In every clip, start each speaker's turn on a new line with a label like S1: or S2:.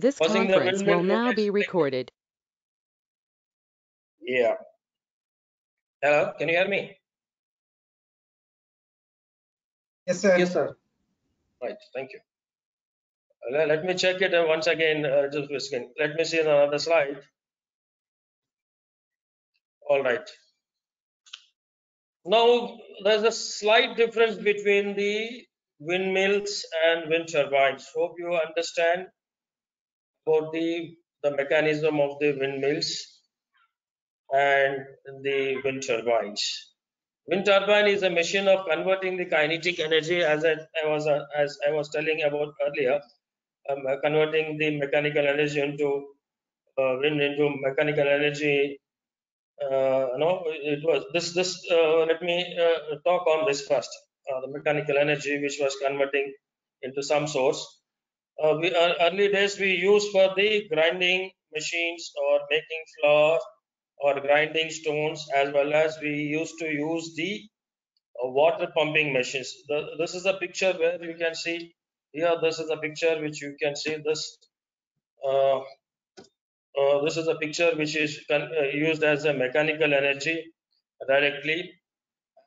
S1: This
S2: Causing
S1: conference will now be recorded.
S2: Yeah. Hello, can you hear me?
S3: Yes, sir.
S4: Yes, sir.
S2: Right, thank you. Uh, Let me check it uh, once again, uh, just a second. Let me see another slide. All right. Now, there's a slight difference between the windmills and wind turbines. Hope you understand about the, the mechanism of the windmills and the wind turbines. Wind turbine is a machine of converting the kinetic energy, as I, I was uh, as I was telling about earlier, um, uh, converting the mechanical energy into uh, wind into mechanical energy. Uh, no, it was this this. Uh, let me uh, talk on this first. The mechanical energy which was converting into some source. Uh, we, uh, early days we used for the grinding machines or making flour or grinding stones as well as we used to use the uh, water pumping machines. The, this is a picture where you can see here. This is a picture which you can see this. Uh, uh, this is a picture which is uh, used as a mechanical energy directly,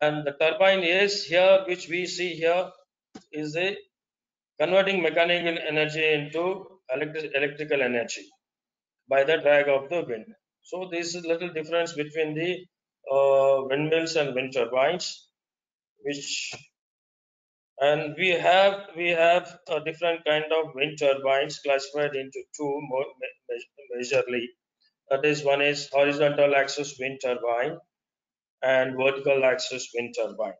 S2: and the turbine is here, which we see here, is a converting mechanical energy into electric, electrical energy by the drag of the wind. So this is a little difference between the uh, windmills and wind turbines, which and we have we have a different kind of wind turbines classified into two more majorly. That is one is horizontal axis wind turbine and vertical axis wind turbine.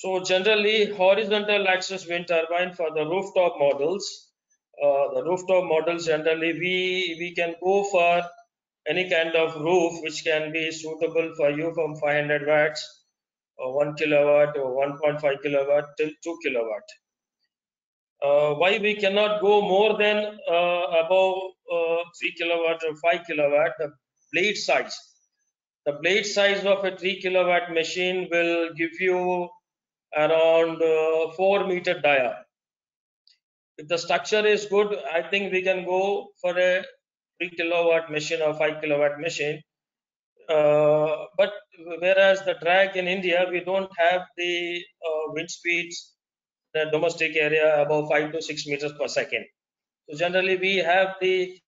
S2: So generally horizontal axis wind turbine for the rooftop models. Uh, the rooftop models generally we we can go for any kind of roof which can be suitable for you from 500 watts or 1 kilowatt or 1.5 kilowatt till 2 kilowatt. Uh, why we cannot go more than uh, above uh, 3 kilowatt or 5 kilowatt? The blade size. The blade size of a 3 kilowatt machine will give you around uh, 4 meter dia. If the structure is good, I think we can go for a 3 kilowatt machine or 5 kilowatt machine. Uh, but whereas the drag in India, we don't have the uh, wind speeds the domestic area above 5 to 6 meters per second. So generally we have the,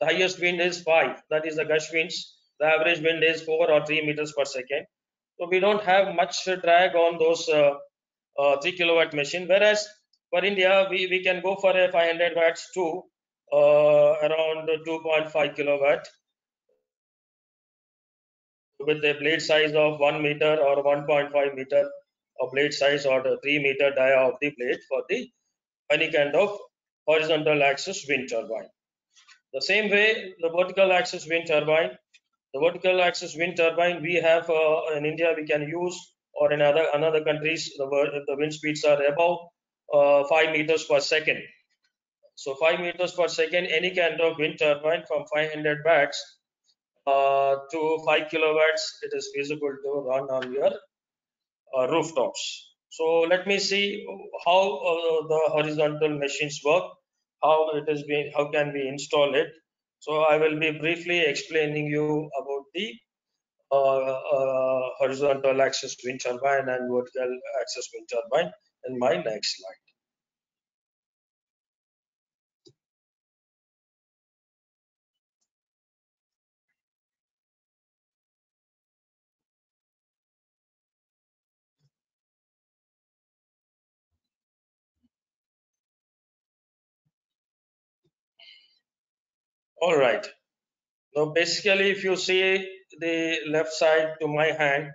S2: the highest wind is 5, that is the gush winds. The average wind is 4 or 3 meters per second. So we don't have much drag on those uh, uh, 3 kilowatt machine. Whereas for India, we, we can go for a 500 watts to uh, around 2.5 kilowatt with a blade size of 1 meter or 1.5 meter of blade size or the 3 meter dia of the blade for the any kind of horizontal axis wind turbine. The same way, the vertical axis wind turbine, the vertical axis wind turbine we have uh, in India we can use or in other another countries the, the wind speeds are above uh, 5 meters per second. So 5 meters per second, any kind of wind turbine from 500 watts uh, to 5 kilowatts, it is feasible to run on your uh, rooftops. So let me see how uh, the horizontal machines work, how it is being, how can we install it. So I will be briefly explaining you about the uh, uh, horizontal axis wind turbine and vertical axis wind turbine in my next slide. All right. Now, basically, if you see the left side to my hand,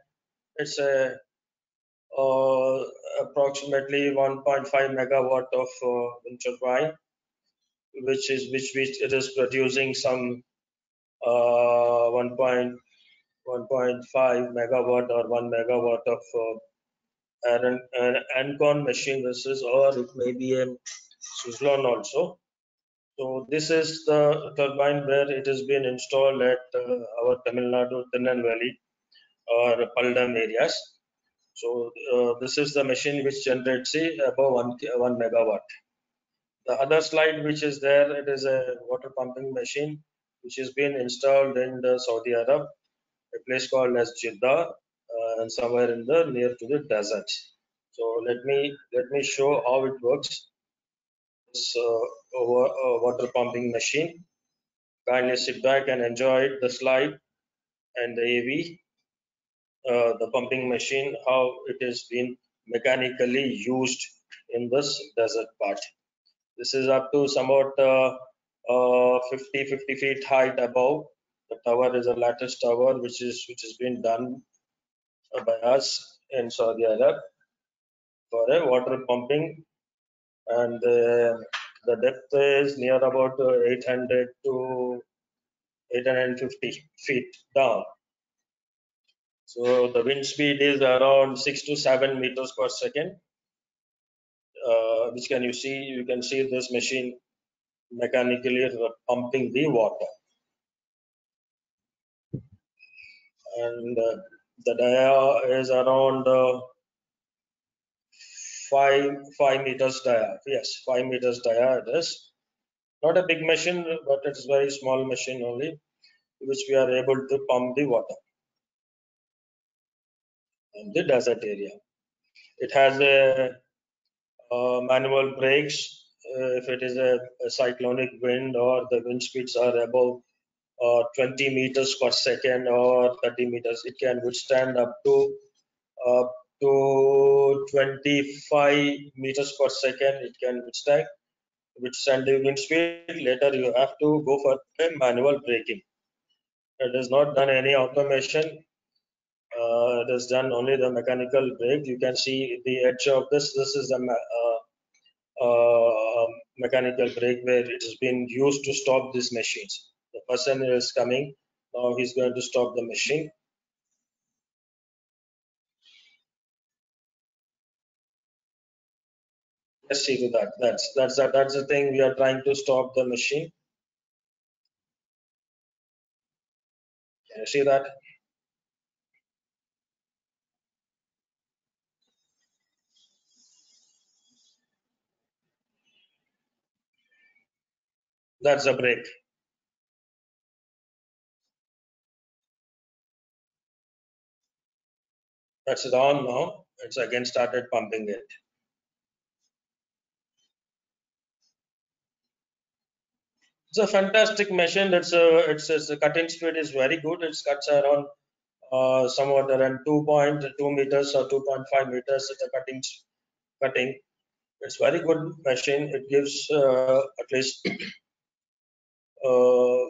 S2: it's a uh, approximately 1.5 megawatt of uh, wind turbine, which is which which it is producing some uh, 1.1.5 megawatt or 1 megawatt of uh, an, an Enercon machine. This is or it may be a Suzlon also. So this is the turbine where it has been installed at uh, our Tamil Nadu Tirunelveli or Pallam areas. So uh, this is the machine which generates say, above one, one megawatt. The other slide which is there, it is a water pumping machine which has been installed in the Saudi Arab, a place called as Jeddah, uh, and somewhere in the near to the desert. So let me let me show how it works. This uh, water pumping machine. Kindly sit back and enjoy the slide and the AV uh, the pumping machine, how it is been mechanically used in this desert part. This is up to somewhat uh, uh, 50, 50 feet height above. The tower is a lattice tower, which is which has been done by us in Saudi Arab for a water pumping, and uh, the depth is near about 800 to 850 feet down so the wind speed is around six to seven meters per second. Uh, which can you see? You can see this machine mechanically pumping the water. And uh, the dia is around uh, five five meters dia. Yes, five meters dia it is. Not a big machine, but it's very small machine only, which we are able to pump the water in the desert area. It has a, a manual brakes uh, if it is a, a, cyclonic wind or the wind speeds are above uh, 20 meters per second or 30 meters. It can withstand up to up to 25 meters per second. It can withstand withstand the wind speed. Later, you have to go for a manual braking. It is not done any automation uh, it is done only the mechanical brake. You can see the edge of this. This is the uh, uh, mechanical brake where it has been used to stop these machines. The person is coming. Now he's going to stop the machine. Let's see to that. That's that's that, that's the thing. We are trying to stop the machine. Can you see that? That's a break That's it on now. It's again started pumping it. It's a fantastic machine. It's a it's, it's a cutting speed is very good. It cuts around uh, somewhat around 2.2 meters or 2.5 meters. It's a cutting cutting. It's very good machine. It gives uh, at least uh,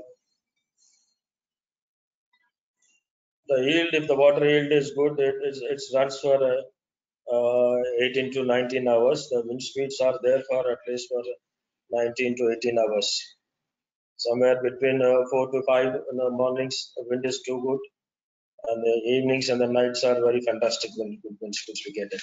S2: the yield, if the water yield is good, it, it runs for uh, 18 to 19 hours. The wind speeds are there for at least for 19 to 18 hours. Somewhere between uh, 4 to 5 in the mornings, the wind is too good. And the evenings and the nights are very fantastic when wind speeds we get it.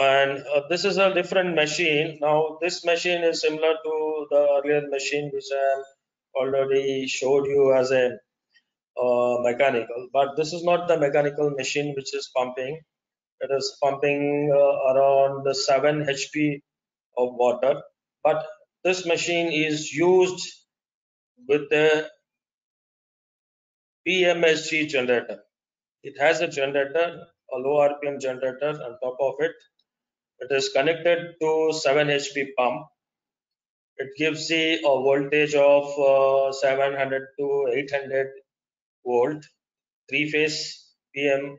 S2: and uh, this is a different machine now this machine is similar to the earlier machine which i already showed you as a mechanical. But this is not the mechanical machine which is pumping. It is pumping uh, around the 7 hp of water. But this machine is used with the pmsg generator. It has a generator a low rpm generator on top of it. It is connected to 7 HP pump. It gives the a voltage of uh, 700 to 800 volt, three phase PM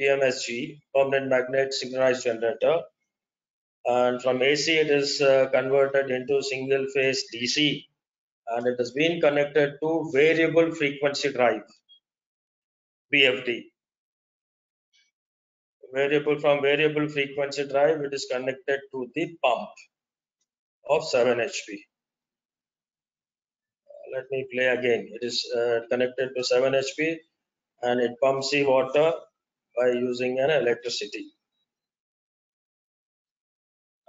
S2: PMSG, permanent magnet synchronized generator. And from AC, it is uh, converted into single phase DC and it has been connected to variable frequency drive, VFD variable from variable frequency drive it is connected to the pump of 7 HP let me play again. It is uh, connected to 7 hp and it pumps the water by using an electricity.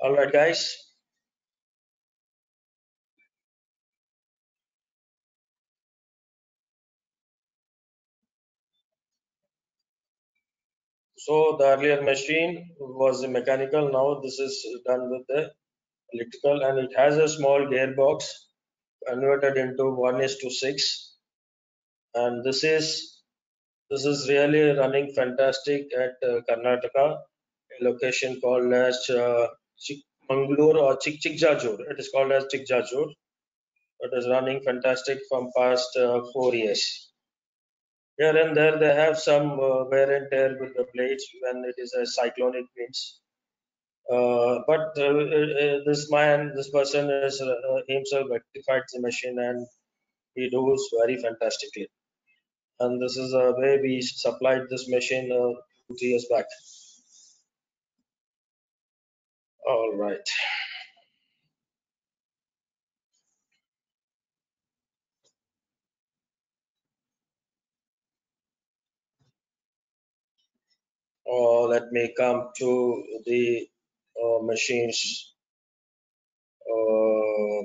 S2: All right guys. So the earlier machine was mechanical. Now this is done with the electrical, and it has a small gearbox converted into one is to six. And this is this is really running fantastic at uh, Karnataka, a location called as uh, Chikmagalur or Chik Chikjajur. It is called as Chikjajur. It is running fantastic from past uh, four years. Here and there, they have some uh, wear and tear with the blades when it is a cyclonic winds. Uh, but uh, uh, this man, this person is uh, himself rectified the machine and he does very fantastically. And this is the way we supplied this machine uh, two years back. All right. Oh, let me come to the uh, machines uh,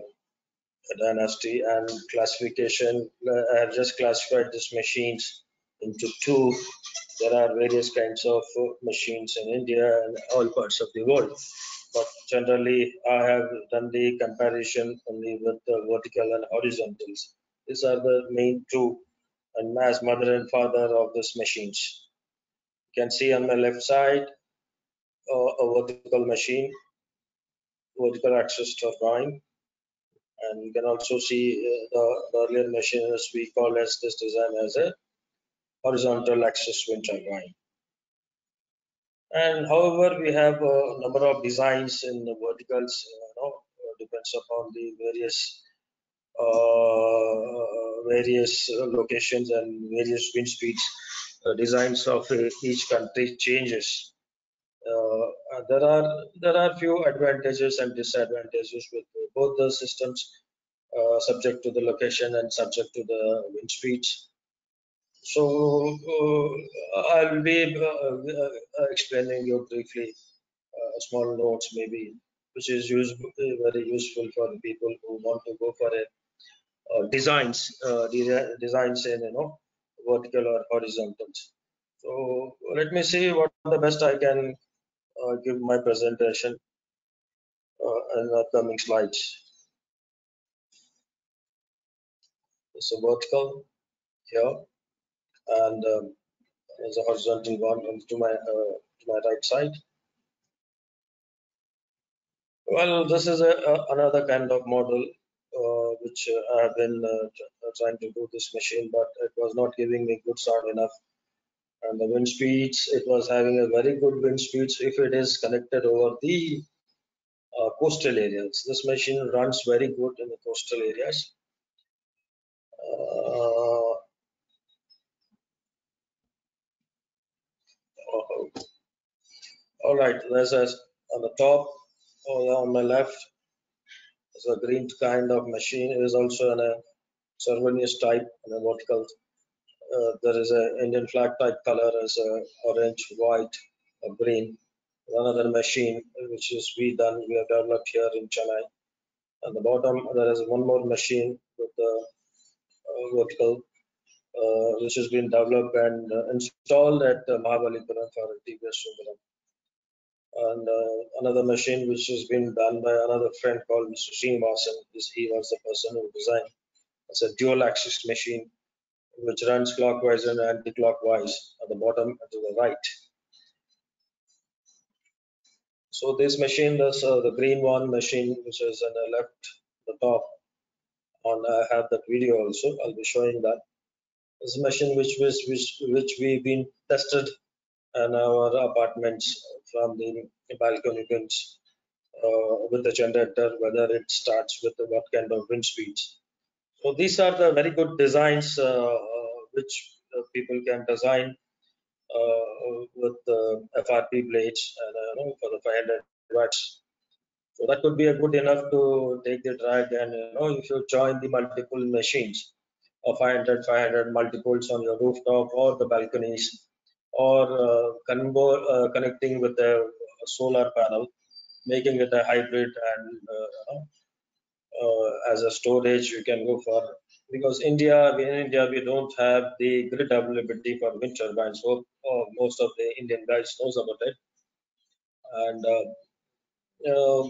S2: dynasty and classification. Uh, I have just classified these machines into two. There are various kinds of uh, machines in India and all parts of the world. But generally, I have done the comparison only with the vertical and horizontals. These are the main two and as mother and father of these machines. You can see on my left side uh, a vertical machine, vertical axis turbine, and you can also see uh, the, the earlier machine we call as this design as a horizontal axis wind turbine. And however, we have a number of designs in the verticals, you know, uh, depends upon the various uh, various locations and various wind speeds. Uh, designs of uh, each country changes. Uh, there are there are few advantages and disadvantages with both the systems, uh, subject to the location and subject to the wind speeds. So uh, I'll be uh, uh, explaining you briefly uh, small notes maybe, which is use, very useful for people who want to go for a uh, designs, uh, de- designs in you know vertical or horizontals. So let me see what the best I can uh, give my presentation uh, in upcoming slides. It's a vertical here and um, there's a horizontal one to my uh, to my right side. Well, this is a, a, another kind of model uh, which uh, I have been uh, trying to do this machine, but it was not giving me good sound enough. And the wind speeds, it was having a very good wind speeds if it is connected over the uh, coastal areas. This machine runs very good in the coastal areas. Uh, all right, there's a on the top on my left is a green kind of machine. It is also a Savonius type in a vertical. Uh, there is an Indian flag type color as a orange, white, green. Another machine which is we done we have developed here in Chennai. At the bottom there is one more machine with the uh, vertical uh, which has been developed and uh, installed at uh, Mahabalipuram for TVS Sundaram. And uh, another machine which has been done by another friend called Mr. Srinivasan. He was the person who designed. It's a dual axis machine which runs clockwise and anti-clockwise at the bottom and to the right. So this machine, this uh, the green one machine, which is on the left, the top, on I have that video also. I'll be showing that. This machine which was which which we've been tested in our apartments from the balcony uh, with the generator, whether it starts with what kind of wind speeds. So these are the very good designs uh, uh, which uh, people can design with the FRP blades and, you know, for the 500 watts. So that could be a good enough to take the drag and you know if you join the multiple machines of 500 500 multiples on your rooftop or the balconies or uh, uh, connecting with the solar panel, making it a hybrid and uh, you know, uh, as a storage you can go for because India, in India, we don't have the grid availability for wind turbines. So uh, most of the Indian guys knows about it, and uh, uh,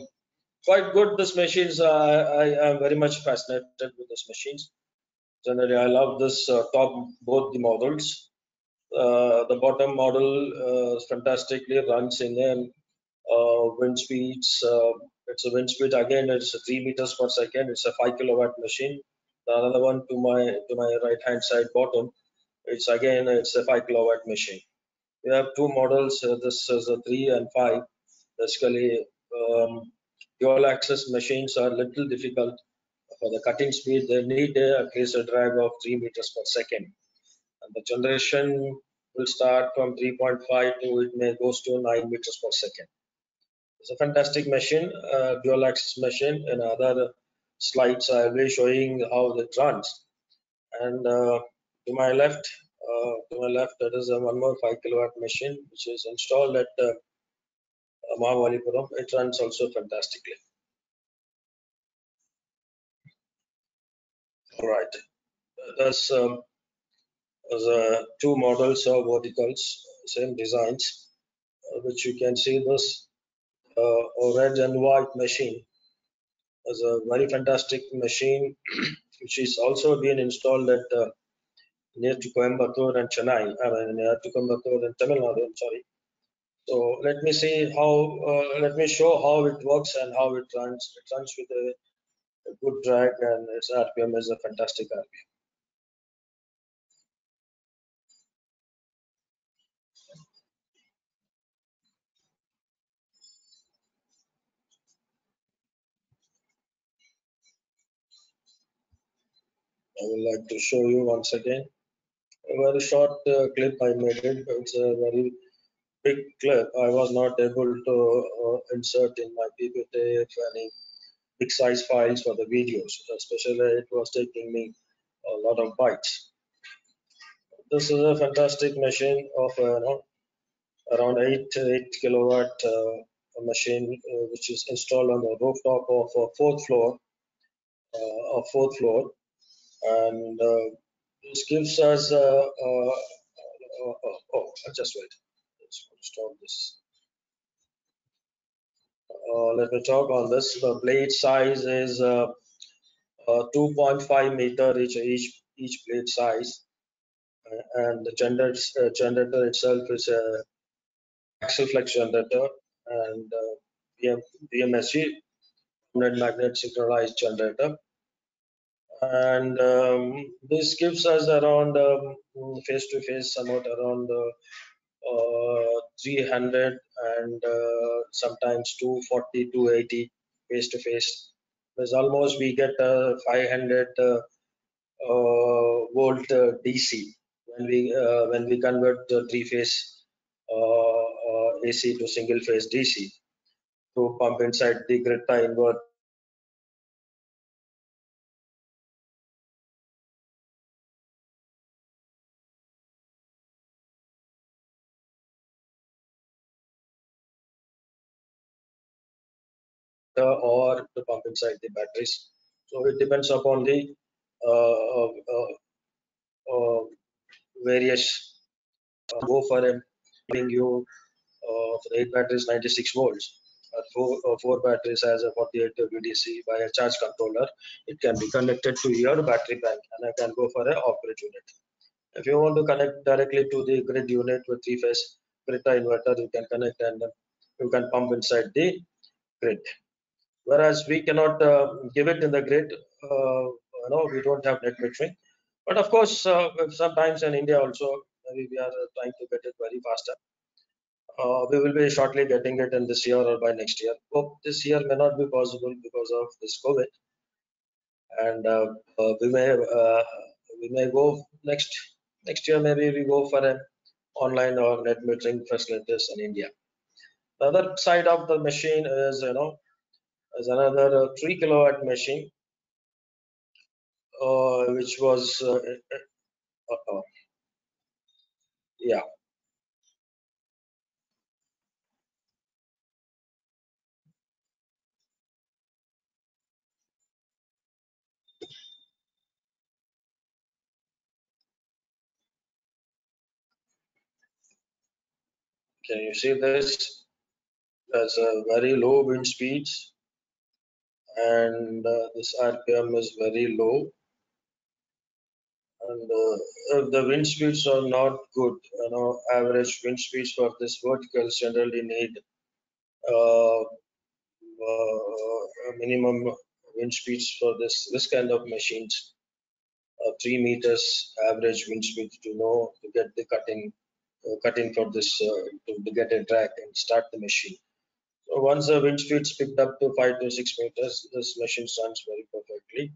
S2: quite good. This machines, uh, I am very much fascinated with this machines. Generally, I love this top both the models. Uh, the bottom model uh, fantastically runs in a uh, wind speeds. It's a wind speed again. It's three meters per second. It's a five kilowatt machine. The another one to my to my right hand side bottom. It's again it's a five kilowatt machine. We have two models. Uh, this is a three and five. Basically, um, dual axis machines are little difficult for the cutting speed. They need uh, at least a drag of three meters per second. And the generation will start from 3.5 to it may goes to 9 meters per second. It's a fantastic machine, uh, dual axis machine. In other slides, I will be showing how it runs. And uh, to my left, uh, to my left, that is a one more 5 kilowatt machine which is installed at uh, Mahavalipuram. It runs also fantastically. All right. There's um, there's, uh, two models of verticals, same designs, uh, which you can see this uh, red and white machine is a very fantastic machine, which is also being installed at uh, near to Coimbatore and Chennai, I mean near to Coimbatore and Tamil Nadu. I'm sorry. So let me see how, uh, let me show how it works and how it runs. It runs with a, a good drag and its RPM is a fantastic RPM. I would like to show you once again. A very short uh, clip I made it. It's a very big clip. I was not able to uh, insert in my PPT any big size files for the videos. Especially it was taking me a lot of bytes. This is a fantastic machine of uh, around 8, 8 kilowatt uh, machine uh, which is installed on the rooftop of a fourth floor, uh, a fourth floor. And uh, this gives us, uh, uh, uh, oh, oh, just wait. Let's stop this. Uh, let me talk on this. The blade size is uh, uh, 2.5 meter each each each blade size, Uh, and the generator uh, generator itself is a axial flux generator and uh, BM, BMSG permanent magnet synchronized generator. And um, this gives us around face to face somewhat around uh, uh, 300 and uh, sometimes 240, 280 face to face. There's almost we get uh, 500 uh, uh, volt DC when we when we convert the three phase AC to single phase DC to pump inside the grid tie or to pump inside the batteries. So it depends upon the uh, uh, uh, various go for a giving you uh, for eight batteries 96 volts. Uh, four, four batteries as a 48 VDC by a charge controller. It can be connected to your battery bank and I can go for a off-grid unit. If you want to connect directly to the grid unit with three phase grid inverter, you can connect and you can pump inside the grid whereas we cannot uh, give it in the grid. Uh, you know, we don't have net metering. But of course, uh, sometimes in India also, we are trying to get it very faster. Uh, we will be shortly getting it in this year or by next year. Hope this year may not be possible because of this COVID, and uh, uh, we may we may go next next year. Maybe we go for an online or net metering facilities in India. The other side of the machine is you know as another uh, 3 kilowatt machine uh, which was uh, yeah. Can you see this? As a very low wind speeds and uh, this RPM is very low. And uh, the wind speeds are not good, you know, average wind speeds for this verticals generally need uh, uh, minimum wind speeds for this this kind of machines. Three meters average wind speed to know to get the cutting uh, cutting for this uh, to, to get a drag and start the machine. Once the wind speeds picked up to five to six meters, this machine runs very perfectly.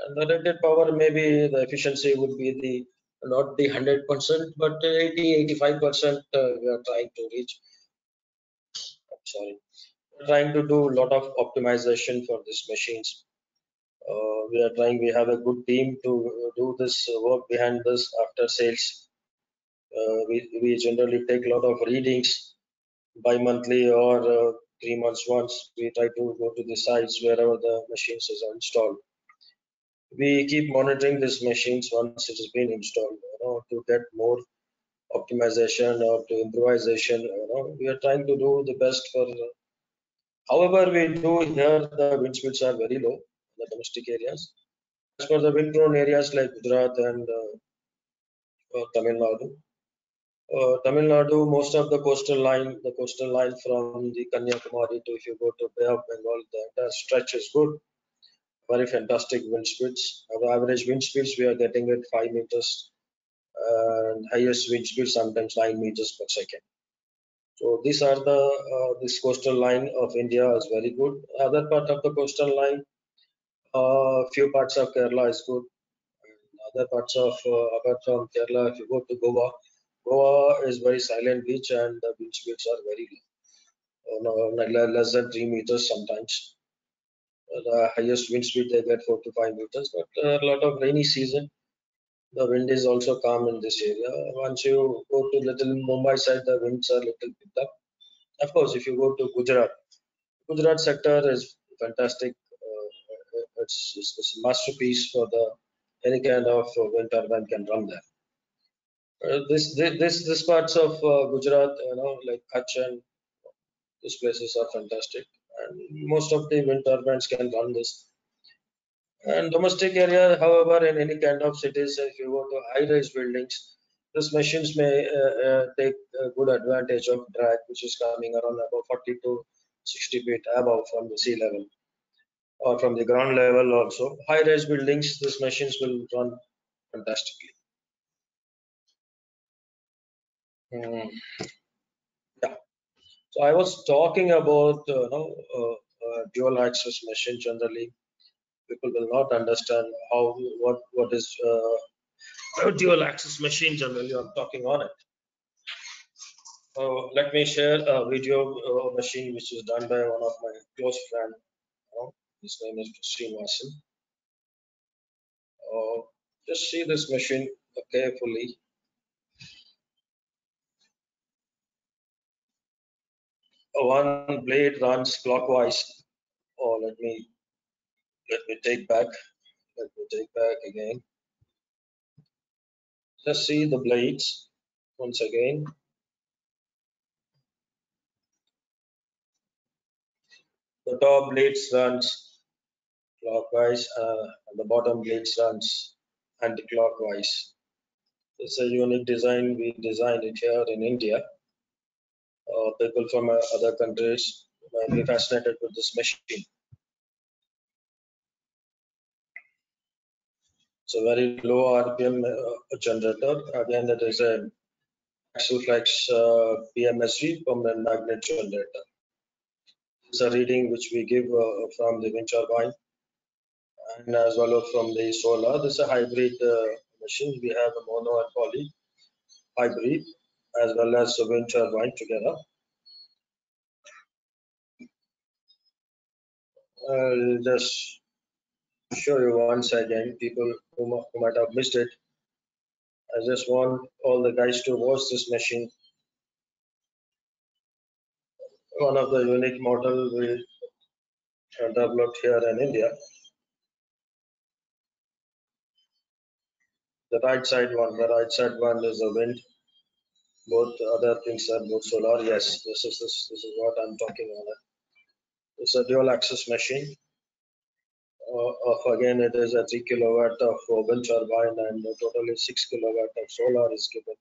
S2: And the rated power, maybe the efficiency would be the not the 100%, but 80, 85% uh, we are trying to reach. I'm sorry, we're trying to do a lot of optimization for these machines. Uh, we are trying, we have a good team to do this work behind this after sales. Uh, we, we generally take a lot of readings bi-monthly or uh, three months once. We try to go to the sites wherever the machines is installed. We keep monitoring these machines once it has been installed, you know, to get more optimization or to improvisation. You know, we are trying to do the best for. However, we do here the wind speeds are very low in the domestic areas. As for the wind-prone areas like Gujarat and uh, uh, Tamil Nadu, uh, Tamil Nadu, most of the coastal line, the coastal line from the Kanyakumari to if you go to Bay of Bengal, the entire stretch is good. Very fantastic wind speeds. Our average wind speeds we are getting at five meters, and highest wind speed sometimes nine meters per second. So these are the uh, this coastal line of India is very good. Other part of the coastal line, uh, few parts of Kerala is good. Other parts of uh, apart from Kerala, if you go to Goa, Goa is very silent beach and the beach speeds are very low, uh, less than three meters sometimes. Uh, the highest wind speed they get four to five meters, but uh, a lot of rainy season. The wind is also calm in this area. Once you go to little Mumbai side, the winds are little picked up. Of course, if you go to Gujarat, Gujarat sector is fantastic. Uh, it's, it's, it's, a masterpiece for the any kind of wind turbine can run there. Uh, this, this this parts of uh, Gujarat, you know, like Kutch and these places are fantastic, and most of the wind turbines can run this. And domestic area, however, in any kind of cities, if you go to high-rise buildings, these machines may uh, uh, take good advantage of drag, which is coming around about 40 to 60 feet above from the sea level or from the ground level also. High-rise buildings, these machines will run fantastically. Mm. Yeah. So I was talking about uh, you know, uh, uh, dual axis machine generally. People will not understand how what what is dual axis machine generally. I'm talking on it. Uh, let me share a video uh, machine which is done by one of my close friend. his name is Srinivasan. Uh, just see this machine carefully. One blade runs clockwise. Oh, let me let me take back. Let me take back again. Just see the blades once again. The top blades runs clockwise, uh, and the bottom blades runs anti-clockwise. It's a unique design. We designed it here in India uh, people from uh, other countries be fascinated with this machine. A very low RPM uh, generator. Again, it is a axial flux uh, PMSG permanent magnet generator. It's a reading which we give uh, from the wind turbine and as well as from the solar. This is a hybrid uh, machine. We have a mono and poly hybrid as well as a wind turbine together. I'll just show you once again, people who, might have missed it. I just want all the guys to watch this machine. One of the unique model we developed here in India. The right side one, the right side one is a wind both other things are both solar. Yes, this is this, this is what I'm talking about. It's a dual axis machine. Uh, of again, it is a three kilowatt of wind turbine and totally six kilowatt of solar is given.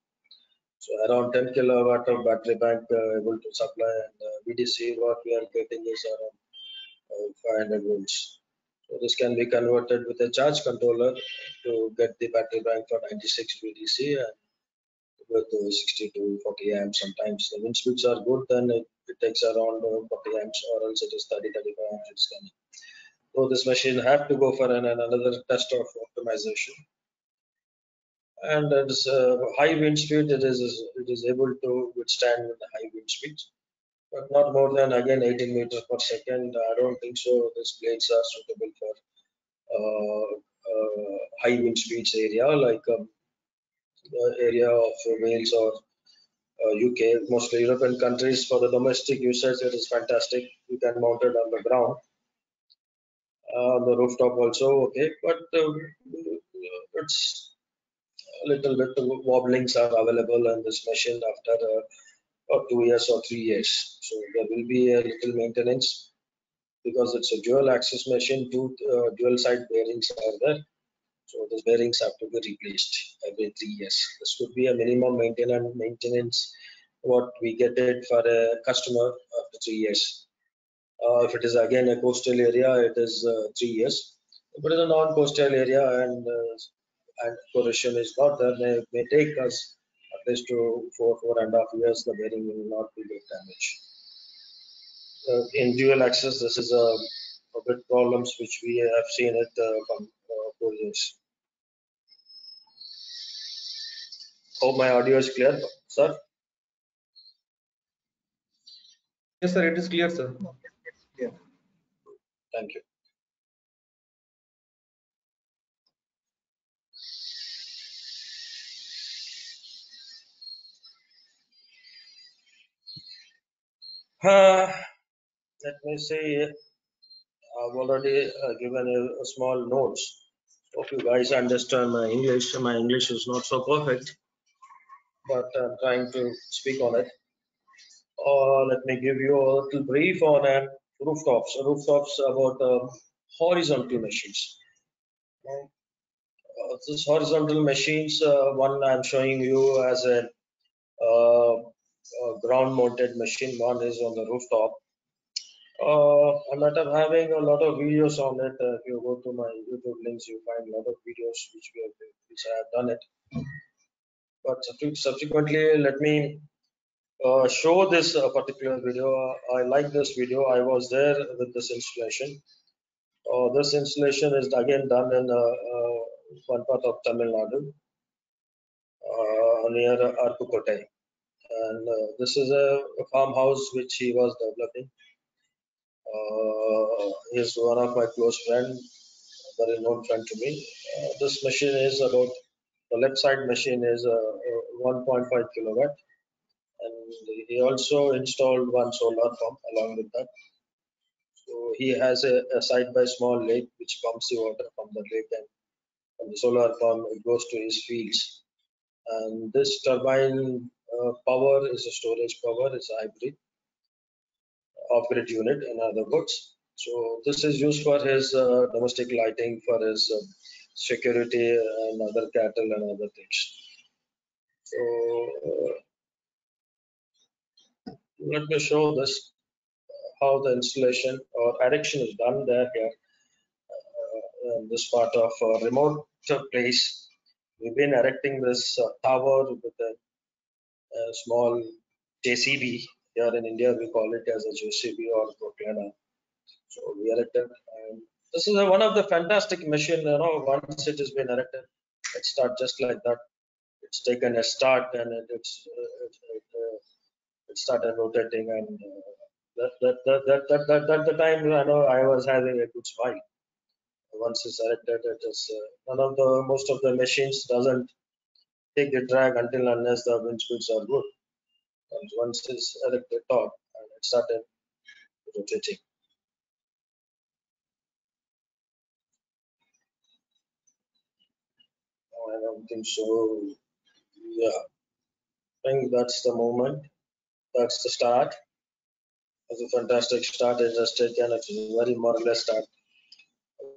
S2: So around 10 kilowatt of battery bank uh, able to supply and uh, VDC what we are getting is around uh, 500 volts. So this can be converted with a charge controller to get the battery bank for 96 VDC and with uh, 60 to 40 amps. Sometimes the wind speeds are good, then it, it takes around uh, 40 amps, or else it is 30 35 amps. It's coming. So this machine have to go for an, another test of optimization. And it's uh, high wind speed. It is it is able to withstand the high wind speed, but not more than again 18 meters per second. I don't think so. These blades are suitable for uh, uh, high wind speeds area like um, area of Wales or UK, uh, mostly European countries. For the domestic users, it is fantastic. You can mount it on the ground, uh, on the rooftop also, okay. But um, it's a little bit wobblings are available on this machine after uh, two years or three years. So there will be a little maintenance because it's a dual axis machine, two uh, dual side bearings are there. So those bearings have to be replaced every three years. This would be a minimum maintenance maintenance what we get it for a customer after three years. Uh, if it is again a coastal area, it is uh, three years. But in a non-coastal area and uh, and corrosion is not there, may, may take us at least to four four and a half years. The bearing will not be get damaged. Uh, in dual axis, this is a, a bit problems which we have seen it uh, from four years. Hope my audio is clear, sir.
S1: Yes, sir, it is clear, sir.
S3: Yeah.
S2: Thank you. Uh, let me see. I've already uh, given a, a small notes. Hope you guys understand my English. My English is not so perfect, but I'm trying to speak on it. Uh, let me give you a little brief on uh, rooftops. Rooftops about uh, horizontal machines. Uh, this horizontal machines, uh, one I'm showing you as a, uh, a ground-mounted machine. One is on the rooftop. Uh, I might having a lot of videos on it. Uh, if you go to my YouTube links, you find a lot of videos which we have, which I have done it. But subsequently, let me uh, show this uh, particular video. I like this video. I was there with this installation. Uh, this installation is again done in uh, uh, one part of Tamil Nadu uh, near Aruppukottai. And this is a farmhouse which he was developing. Uh, he's one of my close friend, very known friend to me. Uh, this machine is about the left side machine is uh, 1.5 kilowatt and he also installed one solar pump along with that. So he has a, a side by small lake which pumps the water from the lake and from the solar pump it goes to his fields. And this turbine uh, power is a storage power, it's a hybrid off-grid unit in other words. So this is used for his uh, domestic lighting, for his uh, security and other cattle and other things. So uh, let me show this how the installation or erection is done there here uh, in this part of a remote place we've been erecting this uh, tower with a, a, small JCB here in India we call it as a JCB or procliner so we erected and this is a, one of the fantastic machine you know once it has been erected it start just like that it's taken a start and it, it's it, it, uh, it started rotating and uh, that, that, that, that, that, that, that, the time I know I was having a good smile. Once it's selected, it is uh, one of the most of the machines doesn't take the drag until unless the wind speeds are good. Once it's elected top and it started rotating. I don't think so. Yeah. I think that's the moment. That's the start. It's a fantastic start it has taken. It's a very marvelous start.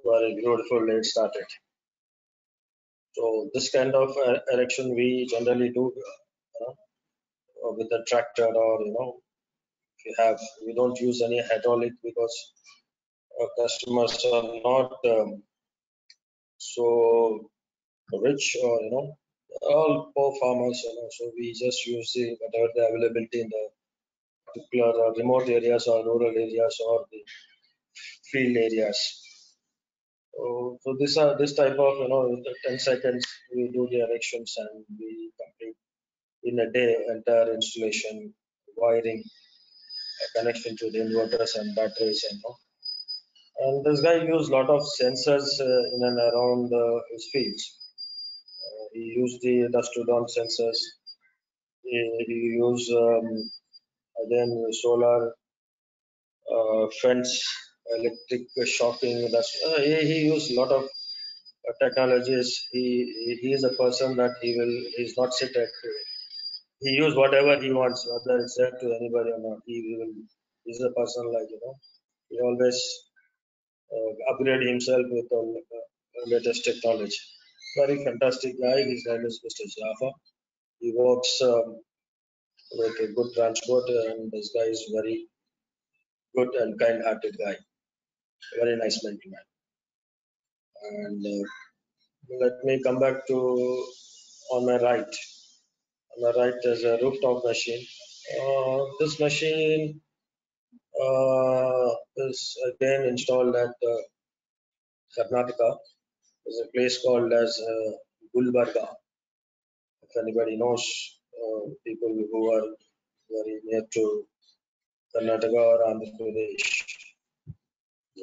S2: Very beautiful it started. So this kind of uh, erection we generally do with a tractor or you know if you have we don't use any hydraulic because customers are not um, so rich or you know all poor farmers you know so we just use the whatever the availability in the particular remote areas or rural areas or the field areas. So, so this are this type of you know 10 seconds we do the erections and we complete in a day entire installation wiring uh, connection to the inverters and batteries and all. And this guy used a lot of sensors uh, in and around uh, his fields. Uh, he used the dusk to dawn sensors. He, he used um, again solar uh, fence, electric shocking. That's uh, he, he used a lot of technologies. He he is a person that he will he's not sit at. He use whatever he wants, whether it's said to anybody or not. He will. He's a person like you know. He always uh, upgrade himself with all uh, latest technology. Very fantastic guy. His name is Mr. Jaffa. He works um, with a good transport, and this guy is very good and kind-hearted guy. Very nice gentleman. And uh, let me come back to on my right. On my right is a rooftop machine. Uh, this machine uh, is again installed at uh, Karnataka. There's a place called as uh, Gulbarga. If anybody knows, uh, people who are very near to Karnataka or Andhra Pradesh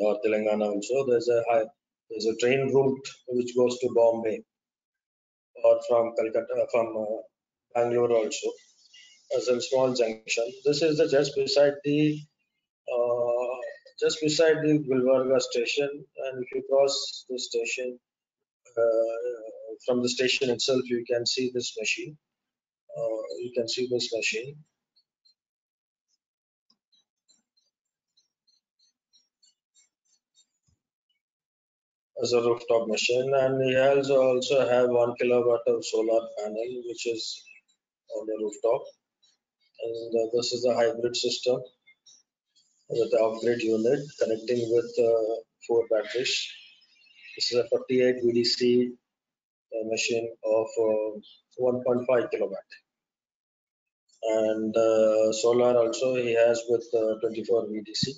S2: or Telangana also, there's a high, there's a train route which goes to Bombay or from Calcutta, from uh, Bangalore also as a small junction. This is the just beside the uh, just beside the Gulbarga station, and if you cross the station uh, from the station itself, you can see this machine. Uh, you can see this machine. as a rooftop machine and we has also have one kilowatt of solar panel which is on the rooftop. And uh, this is a hybrid system with the off-grid unit connecting with uh, four batteries. This is a 48 vdc uh, machine of uh, 1.5 kilowatt. And uh, solar also he has with uh, 24 vdc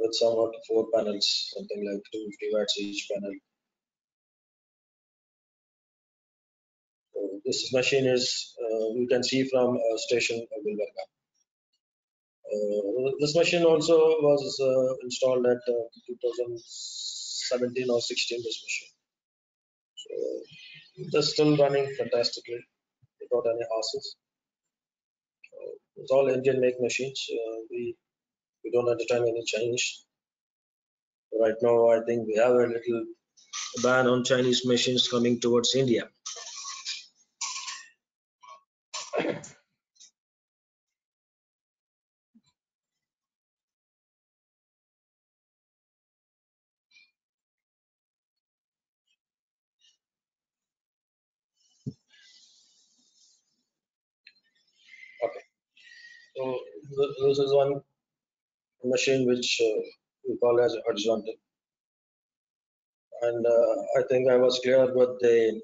S2: with somewhat four panels, something like 250 watts each panel. This machine is, uh, you can see from uh, station Gulbarga. Uh, this machine also was uh, installed at uh, 2017 or 16, this machine. So they're still running fantastically without any hassles. Uh, it's all Indian make machines. We we don't entertain any Chinese. Right now, I think we have a little ban on Chinese machines coming towards India. Okay. This is one machine which uh, we call as horizontal. And uh, I think I was clear with the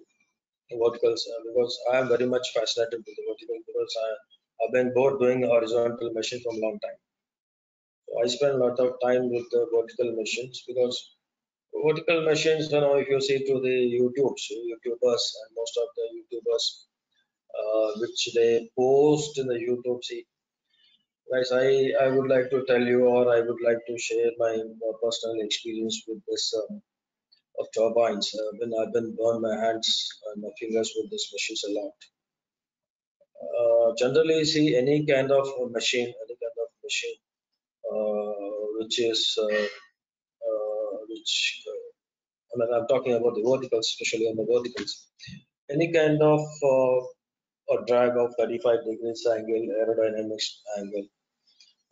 S2: verticals uh, because I am very much fascinated with the vertical because I, I've been bored doing horizontal machine for a long time. So I spend a lot of time with the vertical machines because vertical machines, you know, if you see to the YouTubes, YouTubers and most of the YouTubers, uh, which they post in the YouTube, see, guys, I, I would like to tell you or I would like to share my personal experience with this um, of turbines. Uh, when I've been burn my hands and my fingers with this machines a lot. Uh, generally, see any kind of machine, any kind of machine, uh, which is uh, uh, which uh, I mean, I'm talking about the verticals, especially on the verticals. Any kind of or drag of 35 degrees angle, aerodynamics angle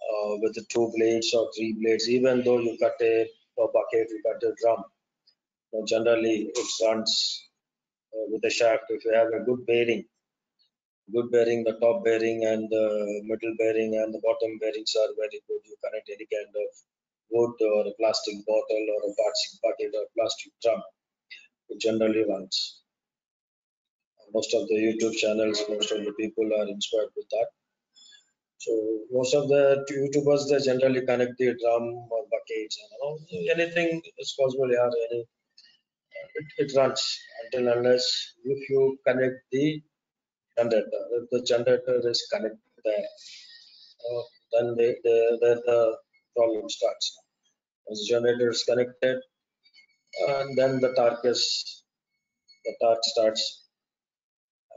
S2: uh, with two blades or three blades, even though you cut a, a bucket, you cut a drum, know, generally it runs uh, with a shaft. If you have a good bearing, good bearing, the top bearing and the middle bearing and the bottom bearings are very good. You connect any kind of wood or a plastic bottle or a plastic bucket or plastic drum. It generally runs. Most of the YouTube channels, most of the people are inspired with that. So most of the YouTubers they generally connect the drum or buckets and anything is possible here. Any it, it runs until unless if you connect the generator. If the generator is connected there, then the, the, the, the problem starts. Once the generator is connected, and then the torque is the torque starts.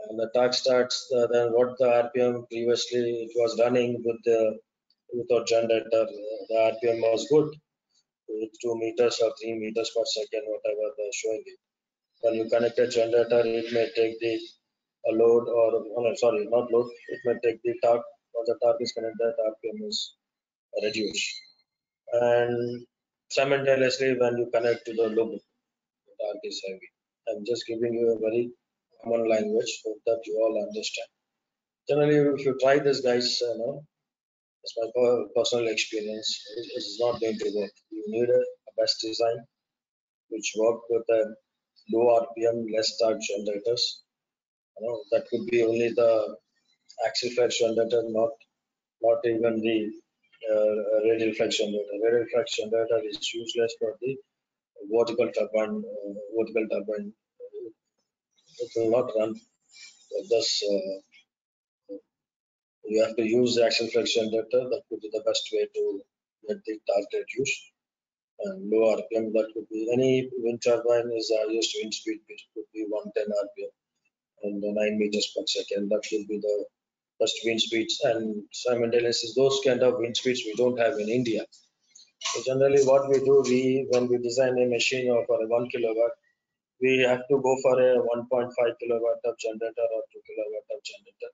S2: And the torque starts, uh, then what the RPM previously it was running with the without generator, uh, the RPM was good with two meters or three meters per second, whatever they're showing it. When you connect a generator, it may take the a load or oh no, sorry, not load. It may take the torque. Once the torque is connected, the RPM is reduced. And simultaneously, when you connect to the loop, the torque is heavy. I'm just giving you a very common language so that you all understand. Generally, if you try this, guys, you know, it's my personal experience. It it is not going to work. You need a, a best design which work with a low RPM, less torque generators. You know, that could be only the axial flux generator, not not even the uh, radial flux generator. Radial flux generator is useless for the vertical turbine. Uh, vertical turbine, it will not run. Thus, uh, you have to use the axial flux generator. That could be the best way to get the torque use. And low RPM, that could be any wind turbine is highest wind speed, which could be 110 RPM and the 9 meters per second. That will be the best wind speeds. And simultaneously, those kind of wind speeds we don't have in India. So generally, what we do, we when we design a machine of for a one kilowatt, we have to go for a 1.5 kilowatt of generator or 2 kilowatt of generator,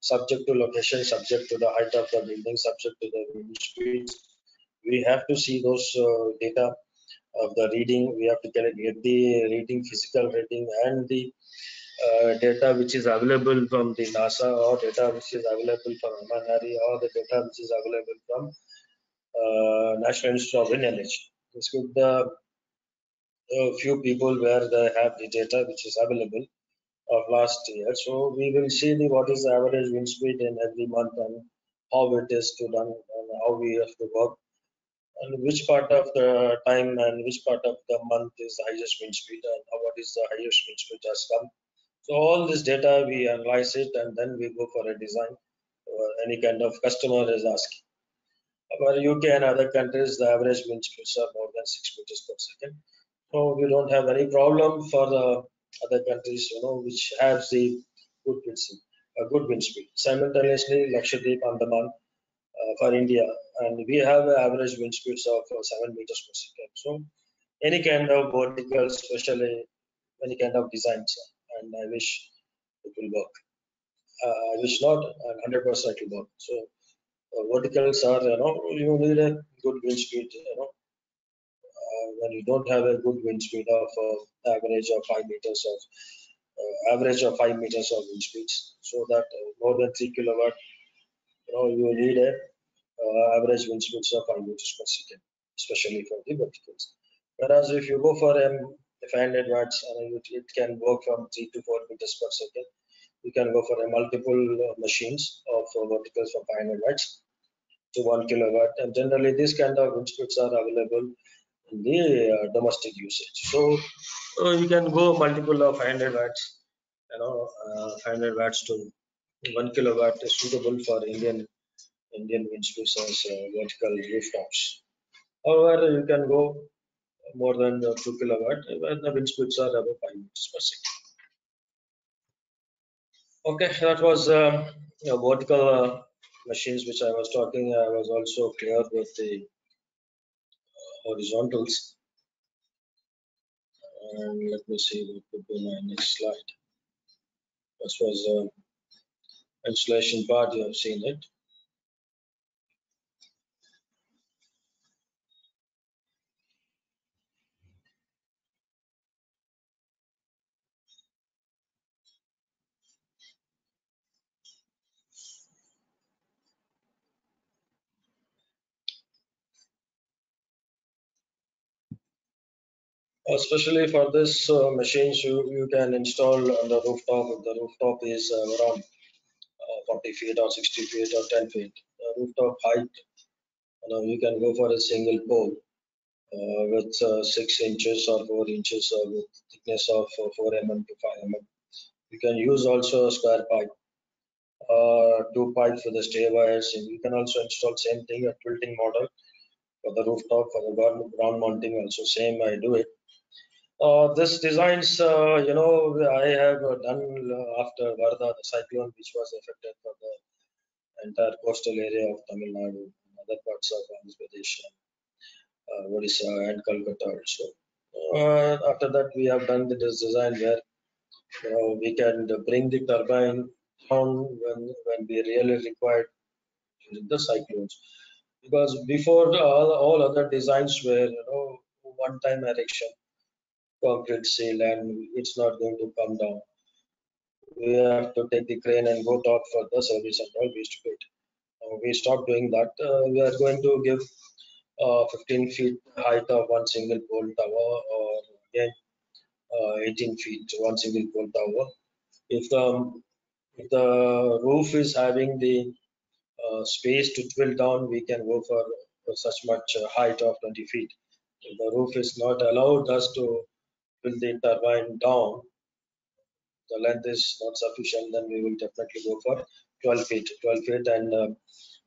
S2: subject to location, subject to the height of the building, subject to the wind speeds. We have to see those uh, data of the reading. We have to get, the reading, physical reading, and the uh, data which is available from the NASA or data which is available from MNRE or the data which is available from uh, National Institute of Energy. This could the a few people where they have the data which is available of last year. So we will see the what is the average wind speed in every month and how it is to done and how we have to work and which part of the time and which part of the month is the highest wind speed and what is the highest wind speed has come. So all this data we analyze it and then we go for a design. Uh, any kind of customer is asking. But UK and other countries, the average wind speeds are more than six meters per second. So we don't have any problem for the other countries, you know, which has the good wind speed, a good wind speed. Simultaneously, Lakshadweep, Andaman uh, for India, and we have an average wind speeds of uh, seven meters per second. So any kind of vertical, especially any kind of designs, and I wish it will work. Uh, I wish not, and 100% it will work. So uh, verticals are, you know, you need a good wind speed, you know, uh, when you don't have a good wind speed of uh, average of five meters of uh, average of five meters of wind speeds, so that uh, more than three kilowatt, you know, you need a uh, average wind speeds of five meters per second, especially for the verticals. Whereas if you go for um, 500 watts, uh, it, can work from three to four meters per second. You can go for a multiple uh, machines of verticals for 500 watts to one kilowatt, and generally these kind of wind speeds are available in the uh, domestic usage. So uh, you can go multiple of 500 watts, you know, uh, 500 watts to one kilowatt is suitable for Indian Indian wind speeds as uh, vertical rooftops. However, you can go more than uh, two kilowatt when the wind speeds are above five meters per second. Okay, that was a vertical uh, machines which I was talking. I was also clear with the horizontals. And let me see what could be my next slide. This was uh, installation part, you have seen it. Especially for this uh, machines, you, you can install on the rooftop. If the rooftop is around uh, 40 feet or 60 feet or 10 feet. Uh, rooftop height, you know, you can go for a single pole uh, with uh, 6 inches or 4 inches with thickness of uh, 4 mm to 5 mm. You can use also a square pipe, uh, two pipes for the stay wires. And you can also install same thing, a tilting model for the rooftop, for the ground, ground mounting also same I do it. Uh, this designs, uh, you know, I have done uh, after Varda, the cyclone which was affected for the entire coastal area of Tamil Nadu and other parts of Andhra Pradesh, uh, Odisha and Calcutta also. Uh, after that, we have done this design where you know, we can bring the turbine down when, when we really required during the cyclones. Because before all, all other designs were, you know, one-time erection concrete seal and it's not going to come down. We have to take the crane and go top for the service and all we used to we stopped doing that. Uh, we are going to give uh, 15 feet height of one single pole tower or again uh, 18 feet one single pole tower. If the if the roof is having the uh, space to drill down, we can go for, for such much uh, height of 20 feet. If the roof is not allowed us to build the turbine down, the length is not sufficient, then we will definitely go for 12 feet, 12 feet and uh,